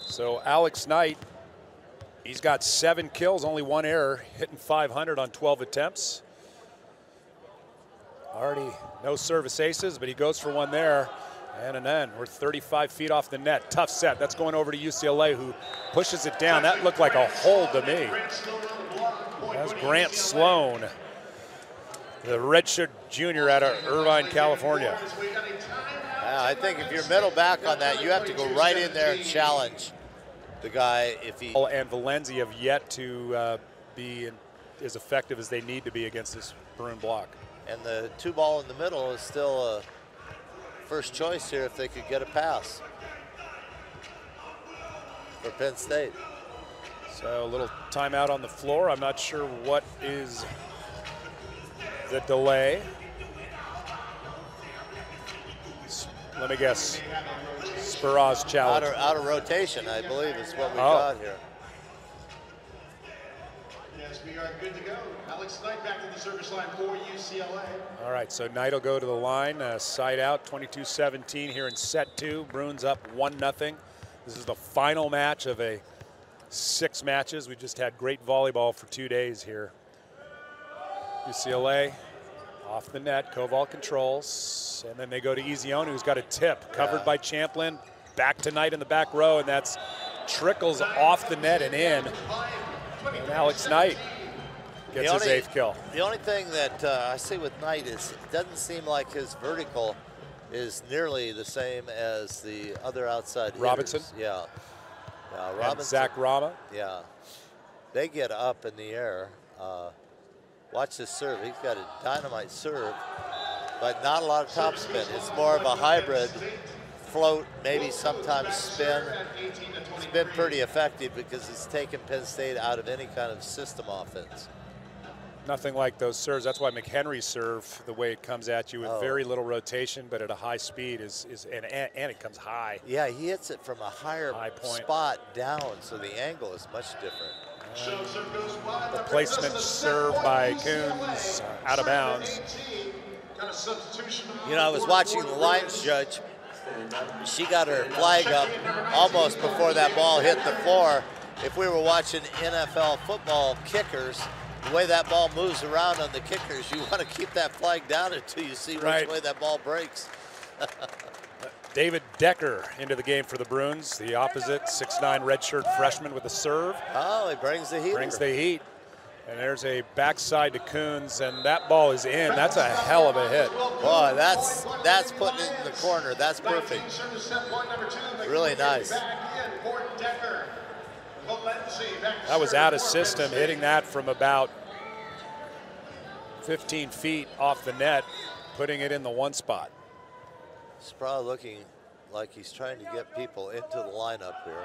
So Alex Knight, he's got seven kills, only one error, hitting 500 on 12 attempts. Already no service aces, but he goes for one there. And an end. We're 35 feet off the net. Tough set. That's going over to UCLA, who pushes it down. That looked like a hold to me. That's Grant Sloan, the redshirt junior out of Irvine, California. Yeah, I think if you're middle back on that, you have to go right in there and challenge the guy if he. and Valenzi have yet to uh, be in, as effective as they need to be against this Bruin block. And the two ball in the middle is still a first choice here if they could get a pass for Penn State. So a little timeout on the floor. I'm not sure what is the delay. Let me guess. Speraw's Out challenge. of, out of rotation, I believe, is what we Oh. got here. Yes, we are good to go. Alex Knight back to the service line for UCLA. All right, so Knight will go to the line, uh, side out, 22-17 here in set two. Bruins up one nothing. This is the final match of a six matches. We just had great volleyball for two days here. UCLA off the net, Koval controls, and then they go to Ezeonu, who's got a tip, covered Yeah. by Champlin, back to Knight in the back row, and that's trickles off the net and in. And Alex Knight gets his eighth kill. The only thing that uh, I see with Knight is it doesn't seem like his vertical is nearly the same as the other outside. Robinson? Yeah. Yeah, And Robinson. Zach Rama. Yeah. They get up in the air. Uh, watch this serve. He's got a dynamite serve, but not a lot of topspin. It's more of a hybrid float, maybe sometimes spin. It's been pretty effective because it's taken Penn State out of any kind of system offense. Nothing like those serves. That's why McHenry's serve, the way it comes at you with Oh. very little rotation, but at a high speed, is is and, and it comes high. Yeah, he hits it from a higher High point. spot down, so the angle is much different. The placement served by Coons uh, out of bounds. Got a substitution. You know, I was watching the lines judge. She got her flag up almost before that ball hit the floor. If we were watching NFL football kickers, the way that ball moves around on the kickers, you want to keep that flag down until you see Right. which way that ball breaks. David Decker into the game for the Bruins, the opposite 6'9 redshirt freshman with a serve. Oh, he brings the heat. Brings the heat. And there's a backside to Coons, and that ball is in. That's a hell of a hit. Boy, that's that's putting it in the corner. That's perfect. Really nice. That was out of system, hitting that from about 15 feet off the net, putting it in the one spot. He's probably looking like he's trying to get people into the lineup here.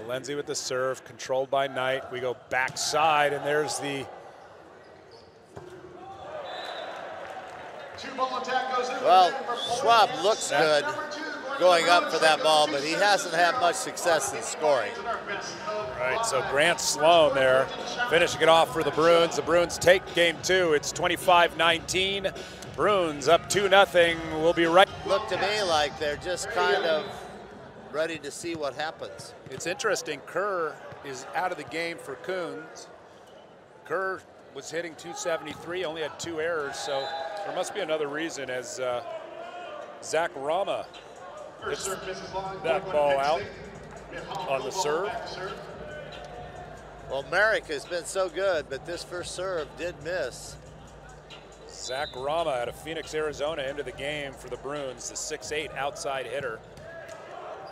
Valenzi with the serve, controlled by Knight. We go backside, and there's the two ball attack goes in. Well, Schwab looks good going up for that ball, but he hasn't had much success in scoring. right. So Grant Sloan there, finishing it off for the Bruins. The Bruins take game two. It's 25-19. Bruins up two nothing. We'll be right. Look to me like they're just kind of ready to see what happens. It's interesting. Kerr is out of the game for Coons. Kerr was hitting 273, only had two errors, so there must be another reason as uh, Zach Rama hits that ball out on the serve. Well, Merrick has been so good, but this first serve did miss. Zach Rama out of Phoenix, Arizona, into the game for the Bruins, the 6'8 outside hitter.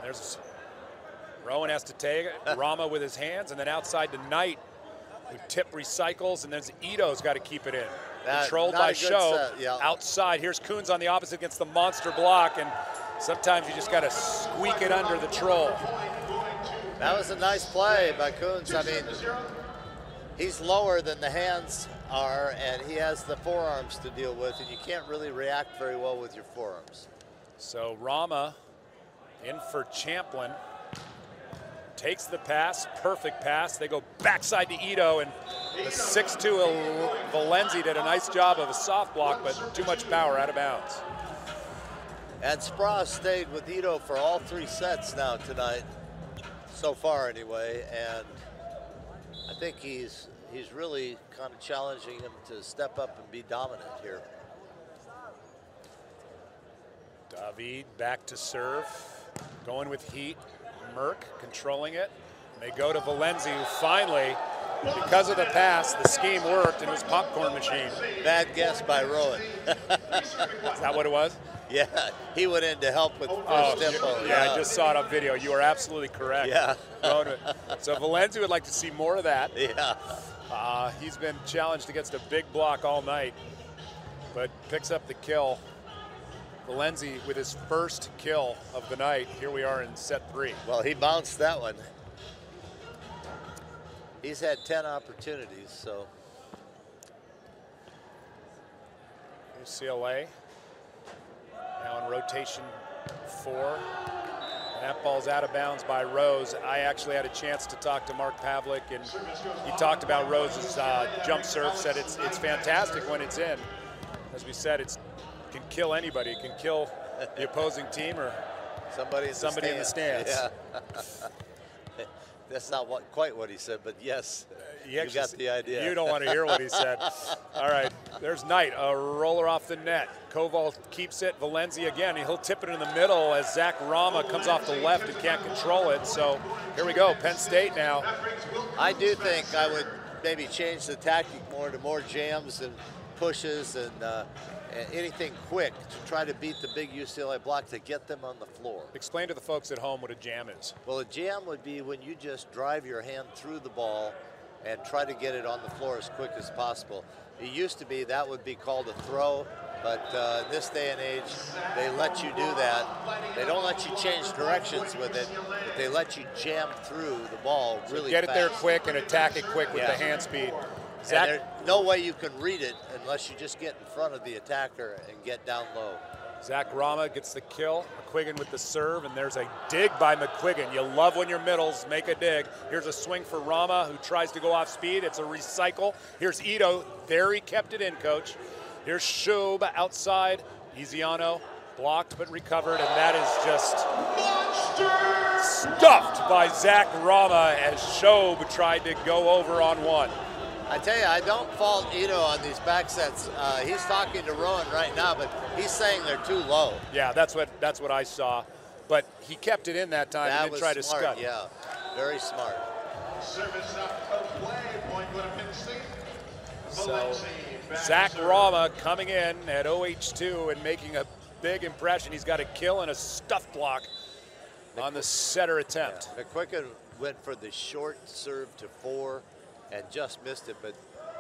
There's Rowan has to take it. Rama with his hands, and then outside to Knight, who tip recycles, and then Ido's got to keep it in. That- Controlled by Show. yeah. Outside, here's Coons on the opposite against the monster block, and sometimes you just got to squeak it under the troll. That was a nice play by Coons. I mean, he's lower than the hands are, and he has the forearms to deal with, and you can't really react very well with your forearms. So Rama in for Champlin. Takes the pass, perfect pass. They go backside to Ido, and the 6-2 Valenzi did a nice job of a soft block, but too much power out of bounds. And Speraw's stayed with Ido for all three sets now tonight, so far anyway, and I think he's he's really kind of challenging him to step up and be dominant here. David back to serve, going with heat. Merck controlling it. And they go to Valenzi, who finally, because of the pass, the scheme worked, and it was popcorn machine. Bad guess by Rowan. Is that what it was? yeah, he went in to help with oh, first Oh, tempo. yeah, I just saw it on video. You are absolutely correct. Yeah. So Valenzi would like to see more of that. Yeah. Uh, he's been challenged against a big block all night, but picks up the kill. Valenzi with his first kill of the night. Here we are in set three. Well, he bounced that one. He's had 10 opportunities, so UCLA now in rotation four. That ball's out of bounds by Rose. I actually had a chance to talk to Mark Pavlik, and he talked about Rose's uh, jump serve. Said it's it's fantastic when it's in. As we said, it's can kill anybody. It can kill the opposing team or somebody in Somebody in the the stands. Yeah. That's not what, quite what he said, but yes, He you got the idea. You don't want to hear what he said. All right, there's Knight, a roller off the net. Koval keeps it. Valenzi again. He'll tip it in the middle as Zach Rama comes off the left and can't control it. So here we go. Penn State now. I do think I would maybe change the tactic more to more jams and pushes and, uh, and anything quick to try to beat the big UCLA block to get them on the floor. Explain to the folks at home what a jam is. Well, a jam would be when you just drive your hand through the ball and try to get it on the floor as quick as possible. It used to be that would be called a throw, but uh, in this day and age, they let you do that. They don't let you change directions with it, but they let you jam through the ball really Get it fast. there quick and attack it quick with Yeah. the hand speed. And there's no way you can read it unless you just get in front of the attacker and get down low. Zach Rama gets the kill. McQuiggan with the serve, and there's a dig by McQuiggan. You love when your middles make a dig. Here's a swing for Rama, who tries to go off speed. It's a recycle. Here's Ido. There he kept it in, coach. Here's Shob outside. Ezeonu blocked but recovered, and that is just stuffed by Zach Rama as Shob tried to go over on one. I tell you, I don't fault Ido on these back sets. Uh, he's talking to Rowan right now, but he's saying they're too low. Yeah, that's what that's what I saw. But he kept it in that time that and didn't try to smart, scud. yeah. Very smart. Service up play, point go to Penn State. So Zach. Rama coming in at OH2 and making a big impression. He's got a kill and a stuff block on the setter attempt. McQuiggan went for the short serve to four and just missed it, but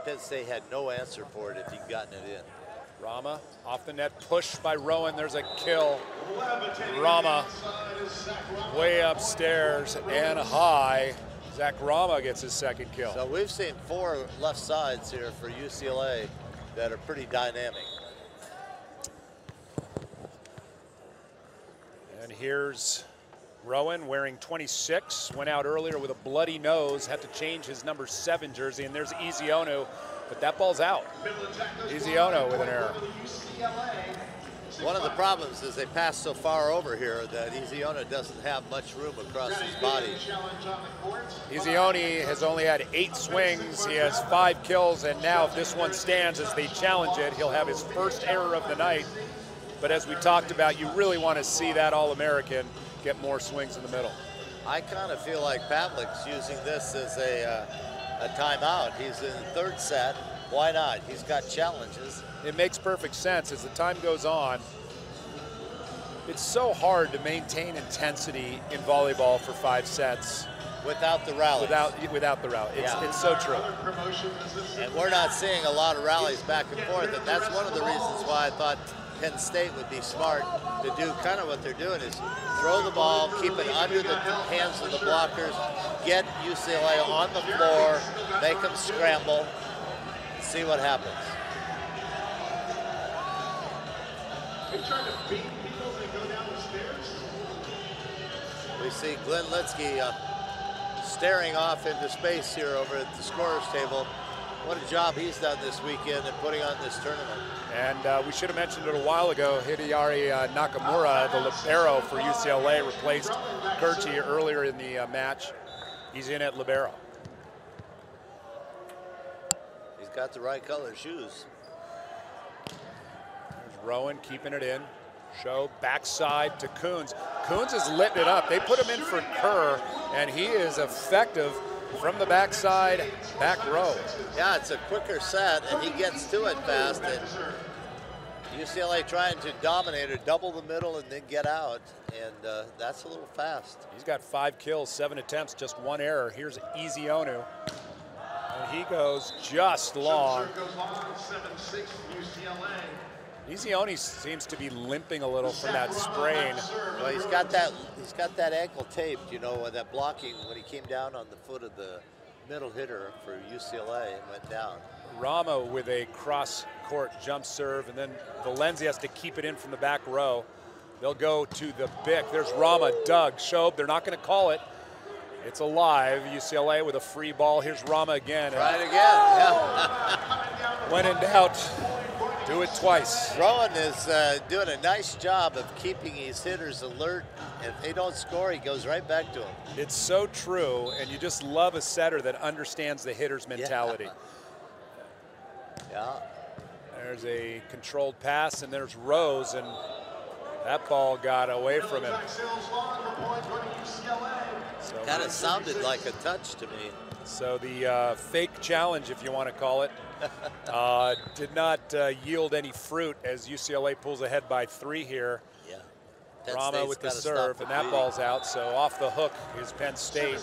Penn State had no answer for it if he'd gotten it in. Rama off the net, pushed by Rowan. There's a kill. Levitating Rama inside is Zach Rama. way upstairs and high. Zach Rama gets his second kill. So we've seen four left sides here for UCLA that are pretty dynamic. And here's Rowan wearing 26, went out earlier with a bloody nose, had to change his number seven jersey, and there's Ezeonu, but that ball's out. Ezeonu with an error. One of the problems is they pass so far over here that Ezeonu doesn't have much room across his body. Challenge on the court. Ezeonu has only had eight swings. He has five kills, and now if this one stands as they challenge it, he'll have his first error of the night. But as we talked about, you really want to see that All-American get more swings in the middle. I kind of feel like Pavlik's using this as a, uh, a timeout. He's in the third set. Why not? He's got challenges. It makes perfect sense as the time goes on. It's so hard to maintain intensity in volleyball for five sets Without the rally. without without the rally. It's, Yeah. it's so true. Other promotion is this And we're not seeing a lot of rallies back and forth, and that's one of the reasons why I thought Penn State would be smart to do kind of what they're doing is throw the ball, keep it under the hands of the blockers, get UCLA on the floor, make them scramble, see what happens. They trying to beat people as they go down the stairs. We see Glenn Lietzke uh, staring off into space here over at the scorer's table. What a job he's done this weekend in putting on this tournament. And uh, we should have mentioned it a while ago. Hideyari uh, Nakamura, the libero for UCLA, replaced Kirchi earlier in the uh, match. He's in at libero. He's got the right color shoes. There's Rowan keeping it in. Show backside to Coons. Coons is lit it up. They put him in for Kerr, and he is effective from the backside, back row. Yeah, it's a quicker set, and he gets to it fast. And UCLA trying to dominate or double the middle and then get out, and uh, that's a little fast. He's got five kills, seven attempts, just one error. Here's Ezeonu. And he goes just long. Serve goes long, 7-6 UCLA. Ezeonu seems to be limping a little from that sprain. Well, he's got that he's got that ankle taped, you know, that blocking when he came down on the foot of the middle hitter for UCLA and went down. Rama with a cross court jump serve, and then Valenzi has to keep it in from the back row. They'll go to the Bick. There's Rama, Doug, Shob. They're not going to call it. It's alive. UCLA with a free ball. Here's Rama again. Try it again. Yeah. When in doubt, do it twice. Rowan is uh, doing a nice job of keeping his hitters alert. If they don't score, he goes right back to them. It's so true, and you just love a setter that understands the hitter's mentality. Yeah. There's a controlled pass, and there's Rose, and that ball got away from him. Sails long for point, go to UCLA. So, Kind of sounded like a touch to me. so the uh, fake challenge, if you want to call it, uh, did not uh, yield any fruit as UCLA pulls ahead by three here. Yeah. Penn Rama State's with the serve, and that bleeding. ball's out. So off the hook is Penn State,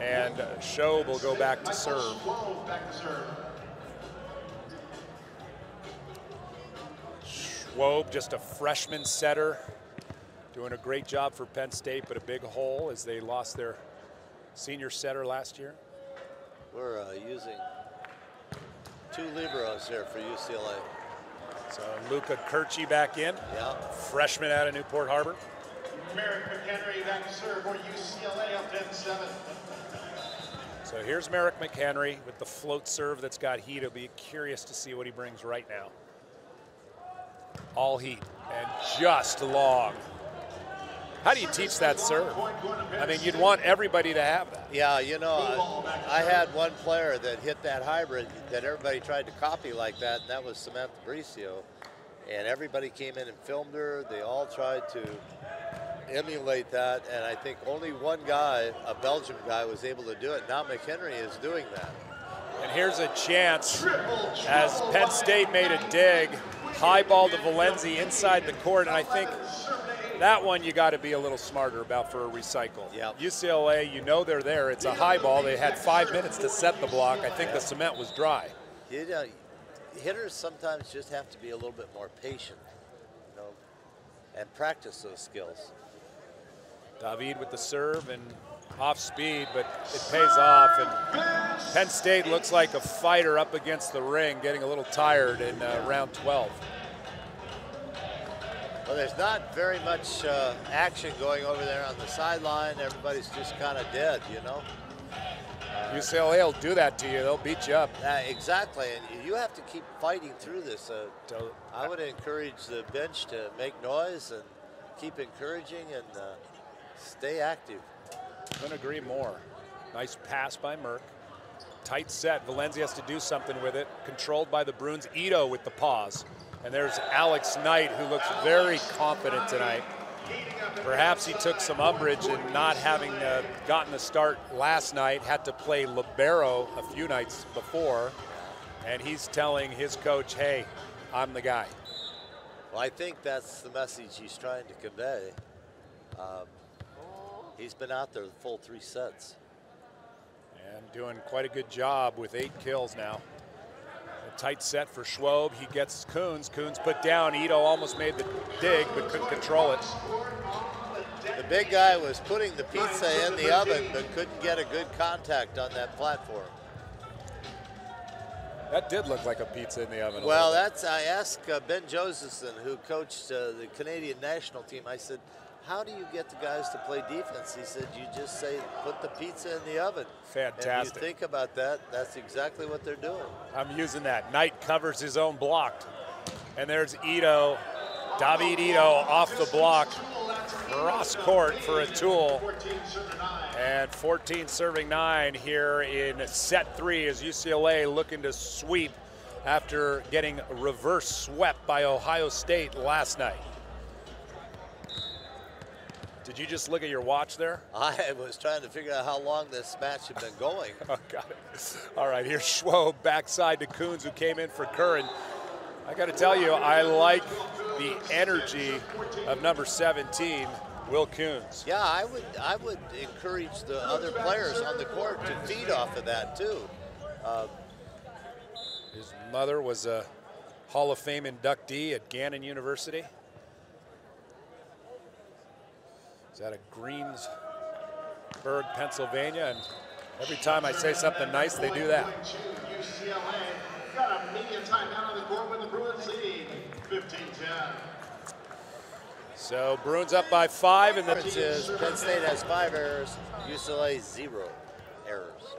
and uh, Schob will go back to serve. Schwab back to serve. Schwob, just a freshman setter, doing a great job for Penn State, but a big hole as they lost their senior setter last year. We're uh, using two liberos here for UCLA. So Luca Kirchi back in, Yeah. freshman out of Newport Harbor. Merrick McHenry back to serve for UCLA up 10-7. So here's Merrick McHenry with the float serve that's got heat. I'll be curious to see what he brings right now. All heat and just long. How do you teach that serve? I mean, you'd want everybody to have that. Yeah, you know, I, I had one player that hit that hybrid that everybody tried to copy like that, and that was Samantha Bricio. And everybody came in and filmed her. They all tried to emulate that, and I think only one guy, a Belgian guy, was able to do it. Now McHenry is doing that. And here's a chance as Penn State made a dig, high ball to Valenzi inside the court, and I think that one you got to be a little smarter about for a recycle. Yep. UCLA, you know they're there. It's a high ball. They had five minutes to set the block. I think the cement was dry. You uh, know, hitters sometimes just have to be a little bit more patient, you know, and practice those skills. David with the serve and off speed, but it pays off. And Penn State looks like a fighter up against the ring, getting a little tired in uh, round 12. Well, there's not very much uh, action going over there on the sideline. Everybody's just kind of dead, you know. UCLA will do that to you. They'll beat you up. Uh, exactly, and you have to keep fighting through this. Uh, I would encourage the bench to make noise and keep encouraging and uh, stay active. Couldn't agree more. Nice pass by Merck. Tight set. Valenzi has to do something with it. Controlled by the Bruins. Ido with the pause. And there's Alex Knight, who looks very confident tonight. Perhaps he took some umbrage in not having uh, gotten the start last night. Had to play libero a few nights before. And he's telling his coach, hey, I'm the guy. Well, I think that's the message he's trying to convey. Um, he's been out there the full three sets. And doing quite a good job with eight kills now. A tight set for Schwob. He gets Coons. Coons put down. Ido almost made the dig, but couldn't control it. The big guy was putting the pizza in the oven, but couldn't get a good contact on that platform. That did look like a pizza in the oven. Well, that's I asked uh, Ben Josephson, who coached uh, the Canadian national team. I said, "How do you get the guys to play defense?" He said, "You just say put the pizza in the oven." Fantastic. And you think about that. That's exactly what they're doing. I'm using that. Knight covers his own block. And there's Ido. David Ido off the block. Cross court for a tool. 14 serving nine. And 14 serving nine here in set three as UCLA looking to sweep after getting reverse swept by Ohio State last night. Did you just look at your watch there? I was trying to figure out how long this match had been going. Oh, got it. All right, here's Schwob backside to Coons, who came in for Curran. I got to tell you, I like the energy of number 17, Will Coons. Yeah, I would I would encourage the other players on the court to feed off of that too. Uh, His mother was a Hall of Fame inductee at Gannon University. Out of Greensburg, Pennsylvania, and every time I say something nice, they do that. UCLA got a media timeout on the court when the Bruins lead 15-10. So Bruins up by five, and the Penn State has five errors, UCLA zero errors.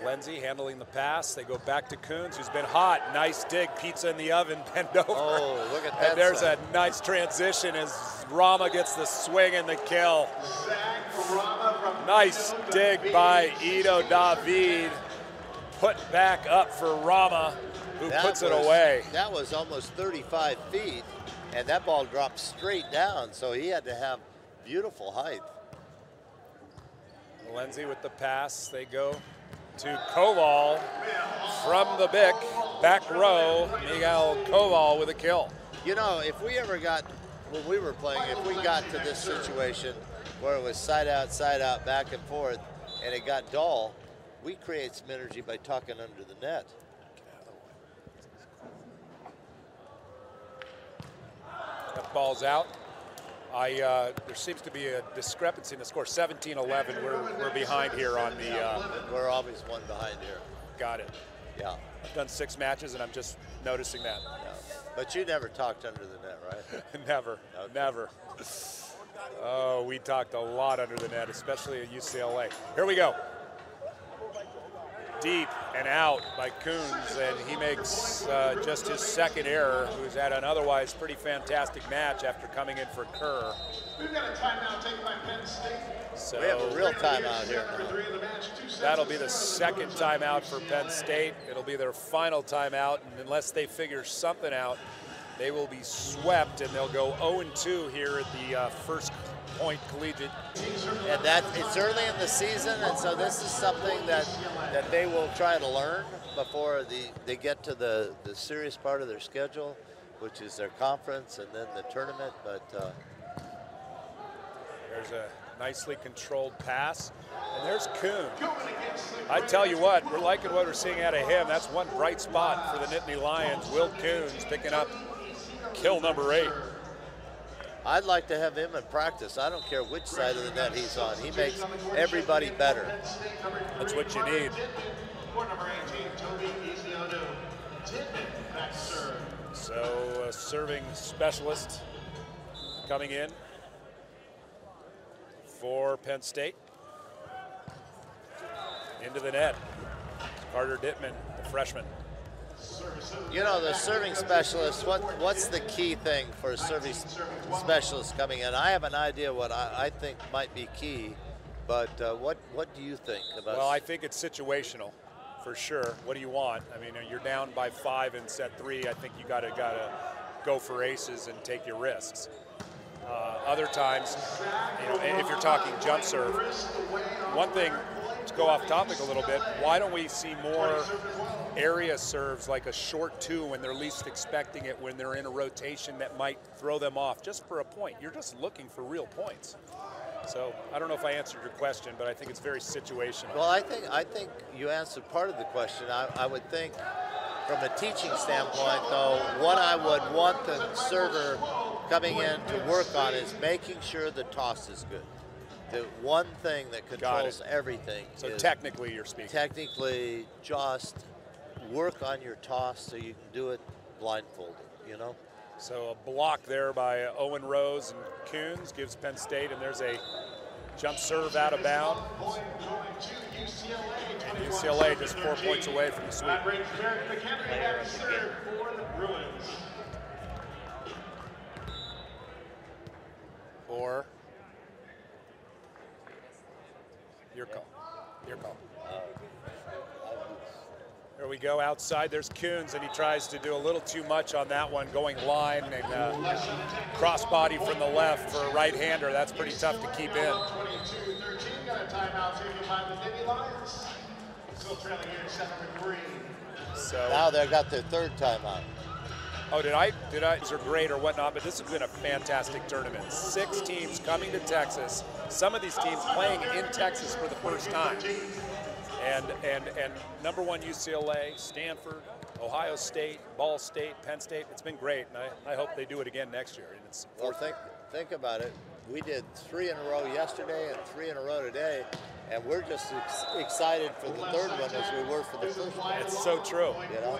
Valenzi handling the pass. They go back to Coons, who's been hot. Nice dig, pizza in the oven, bend over. Oh, look at that And there's a nice transition as Rama gets the swing and the kill. Zach Rama from Nice dig by Ido David. Put back up for Rama, who That puts it away. That was almost 35 feet, and that ball dropped straight down. So he had to have beautiful height. Lindsay with the pass. They go to Koval from the Bic, back row. Miguel Koval with a kill. You know, if we ever got, when we were playing, if we got to this situation where it was side out, side out, back and forth, and it got dull, we create some energy by tucking under the net. That ball's out. I, uh, there seems to be a discrepancy in the score. 17-11. We're, we're behind here on the. Uh, We're always one behind here. got it. Yeah. I've done six matches and I'm just noticing that. yeah. But you never talked under the net, right? never, Okay. never. Oh, we talked a lot under the net, especially at UCLA. Here we go. Deep and out by Coons, and he makes uh, just his second error, who's had an otherwise pretty fantastic match after coming in for Kerr. We've got a timeout taken by Penn State. So We have a real timeout here now. three of the match, two sets that'll be the seven. second timeout for Penn State. It'll be their final timeout, and unless they figure something out, they will be swept, and they'll go 0-2 here at the uh, first point collegiate And that it's early in the season, and so this is something that that they will try to learn before the they get to the the serious part of their schedule, which is their conference and then the tournament. But uh, There's a nicely controlled pass. And there's the I tell you what, we're liking what we're seeing out of him. That's one bright spot for the Nittany Lions. Will Coons picking up kill number eight. I'd like to have him in practice. I don't care which side of the net he's on. He makes everybody better. That's what you need. Court number 18, Toby Ezeonu. Tidman back to serve. So, a serving specialist coming in for Penn State. Into the net. Carter Dittman, the freshman. You know, the serving specialist. What what's the key thing for a serving specialist coming in? I have an idea what I, I think might be key, but uh, what what do you think about? Well, I think it's situational, for sure. What do you want? I mean, you're down by five in set three. I think you gotta gotta go for aces and take your risks. Uh, other times, you know, if you're talking jump serve, one thing to go off topic a little bit. Why don't we see more area serves like a short two when they're least expecting it, when they're in a rotation that might throw them off just for a point? You're just looking for real points. So I don't know if I answered your question, but I think it's very situational. Well, I think I think you answered part of the question. I, I would think, from a teaching standpoint, though, what I would want the server coming in to work on is making sure the toss is good. The one thing that controls everything So is technically, you're speaking. technically just work on your toss so you can do it blindfolded. You know. So a block there by Owen Rose and Coons gives Penn State, and there's a jump serve out of bound. Point going to UCLA. And UCLA just four points away from the sweep. That brings Merrick McHenry back to serve for the Bruins. Or your call. Your call. There we go outside. There's Coons, and he tries to do a little too much on that one, going line and uh, crossbody from the left for a right-hander. That's pretty tough to keep in. 22-13, got a timeout taken by the Nittany Lions. Still trailing here in set number three. So Now they've got their third timeout. Oh, did I? Did I? Are great or whatnot, but this has been a fantastic tournament. Six teams coming to Texas. Some of these teams playing in Texas for the first time. And and and number one UCLA, Stanford, Ohio State, Ball State, Penn State. It's been great, and I, I hope they do it again next year. And it's Well, think think about it. We did three in a row yesterday and three in a row today, and we're just ex- excited for the third one as we were for the first one. it's so true. You know.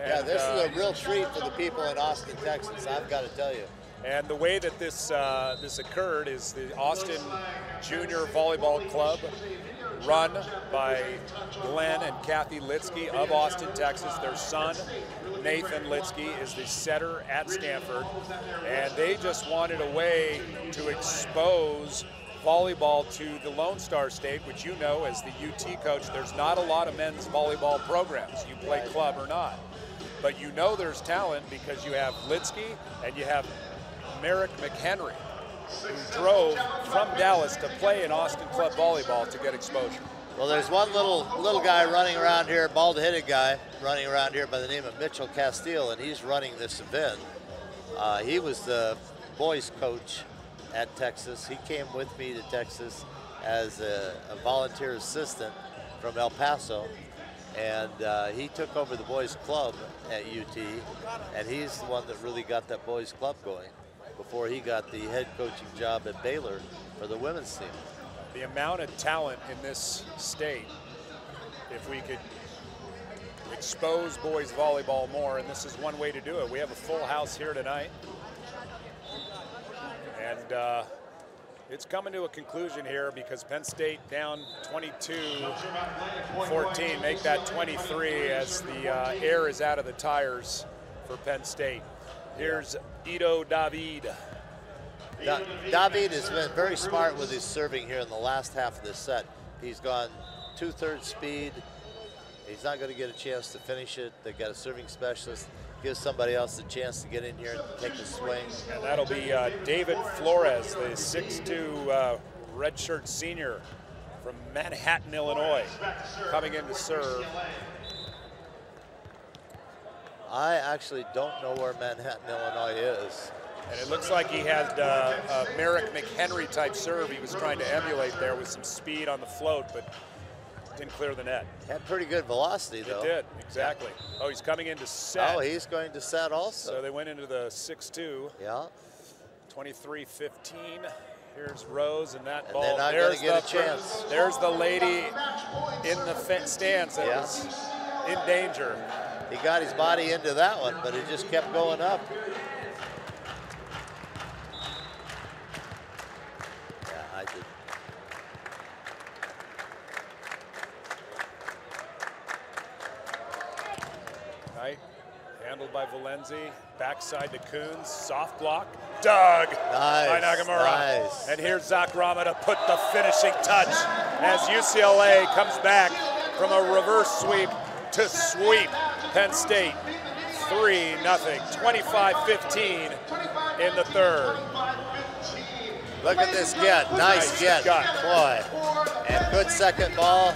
And, Yeah, this uh, is a real treat for the people in Austin, Texas. I've got to tell you. And the way that this uh, this occurred is the Austin Junior Volleyball Club, run by Glenn and Kathy Lietzke of Austin, Texas. Their son, Nathan Lietzke, is the setter at Stanford, and they just wanted a way to expose volleyball to the Lone Star State, which you know as the UT coach. There's not a lot of men's volleyball programs. You play club or not. But you know there's talent because you have Lietzke and you have Merrick McHenry. who drove from Dallas to play in Austin Club Volleyball to get exposure. Well, there's one little little guy running around here, bald-headed guy running around here by the name of Mitchell Castile, and he's running this event. Uh, he was the boys coach at Texas. He came with me to Texas as a, a volunteer assistant from El Paso, and uh, he took over the boys club at UT, and he's the one that really got that boys club going before he got the head coaching job at Baylor for the women's team. The amount of talent in this state, if we could expose boys volleyball more, and this is one way to do it. We have a full house here tonight. And uh, it's coming to a conclusion here because Penn State down 22-14, make that 23 as the uh, air is out of the tires for Penn State. Here's Ido David. Da- David has been very smart with his serving here in the last half of this set. He's gone two-thirds speed. He's not going to get a chance to finish it. They've got a serving specialist. Gives somebody else a chance to get in here and take a swing. And that'll be uh, David Flores, the 6'2 uh, redshirt senior from Manhattan, Illinois, coming in to serve. I actually don't know where Manhattan, Illinois is. And it looks like he had uh, a Merrick McHenry type serve he was trying to emulate there with some speed on the float, but didn't clear the net. Had pretty good velocity, though. It did, exactly. Oh, he's coming into set. Oh, he's going to set also. So they went into the 6-2. Yeah. 23-15. Here's Rose and that And ball. they're not there's the a chance. There's the lady in the stands that Yeah. was in danger. He got his body into that one, but it just kept going up. Yeah, I did. Right? Handled by Valenzi. Backside to Coons. Soft block. Dug by Nice, Nagamura. nice. And here's Zach Rama to put the finishing touch as UCLA comes back from a reverse sweep to sweep Penn State. 3 nothing. 25-15 in the third. Look at this get. Nice Nice get. gut. Boy. And good second ball.